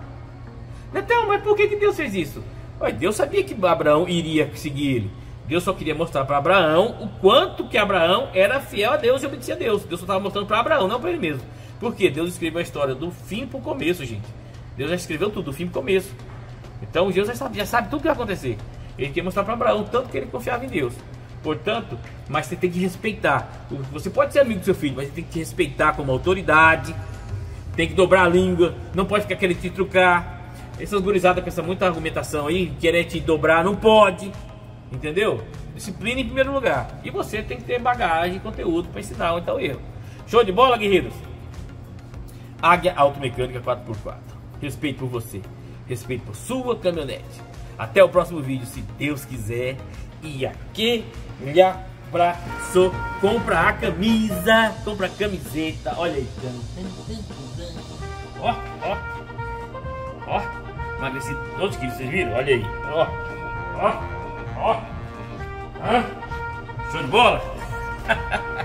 Então, mas por que, que Deus fez isso? Ué, Deus sabia que Abraão iria seguir ele. Deus só queria mostrar para Abraão o quanto que Abraão era fiel a Deus e obedecia a Deus. Deus só estava mostrando para Abraão, não para ele mesmo. Por quê? Deus escreveu a história do fim para o começo, gente. Deus já escreveu tudo, do fim para o começo. Então Deus já sabe, já sabe tudo que vai acontecer. Ele quer mostrar para Abraão o tanto que ele confiava em Deus. Portanto, mas você tem que respeitar. Você pode ser amigo do seu filho, mas você tem que respeitar como autoridade. Tem que dobrar a língua. Não pode ficar querendo te trucar. Essas gurizadas pensam muita argumentação aí, querer te dobrar, não pode. Entendeu? Disciplina em primeiro lugar. E você tem que ter bagagem conteúdo para ensinar onde está o erro. Show de bola, guerreiros? Águia Automecânica 4x4. Respeito por você. Respeito por sua caminhonete. Até o próximo vídeo, se Deus quiser. E aquele abraço. Compra a camisa. Compra a camiseta. Olha aí. Ó, ó. Ó. Emagreci todos quilos, vocês viram? Olha aí. Ó. Ó. Ó. Hã? Show de bola?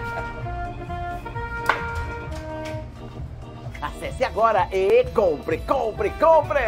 Acesse agora e compre, compre, compre!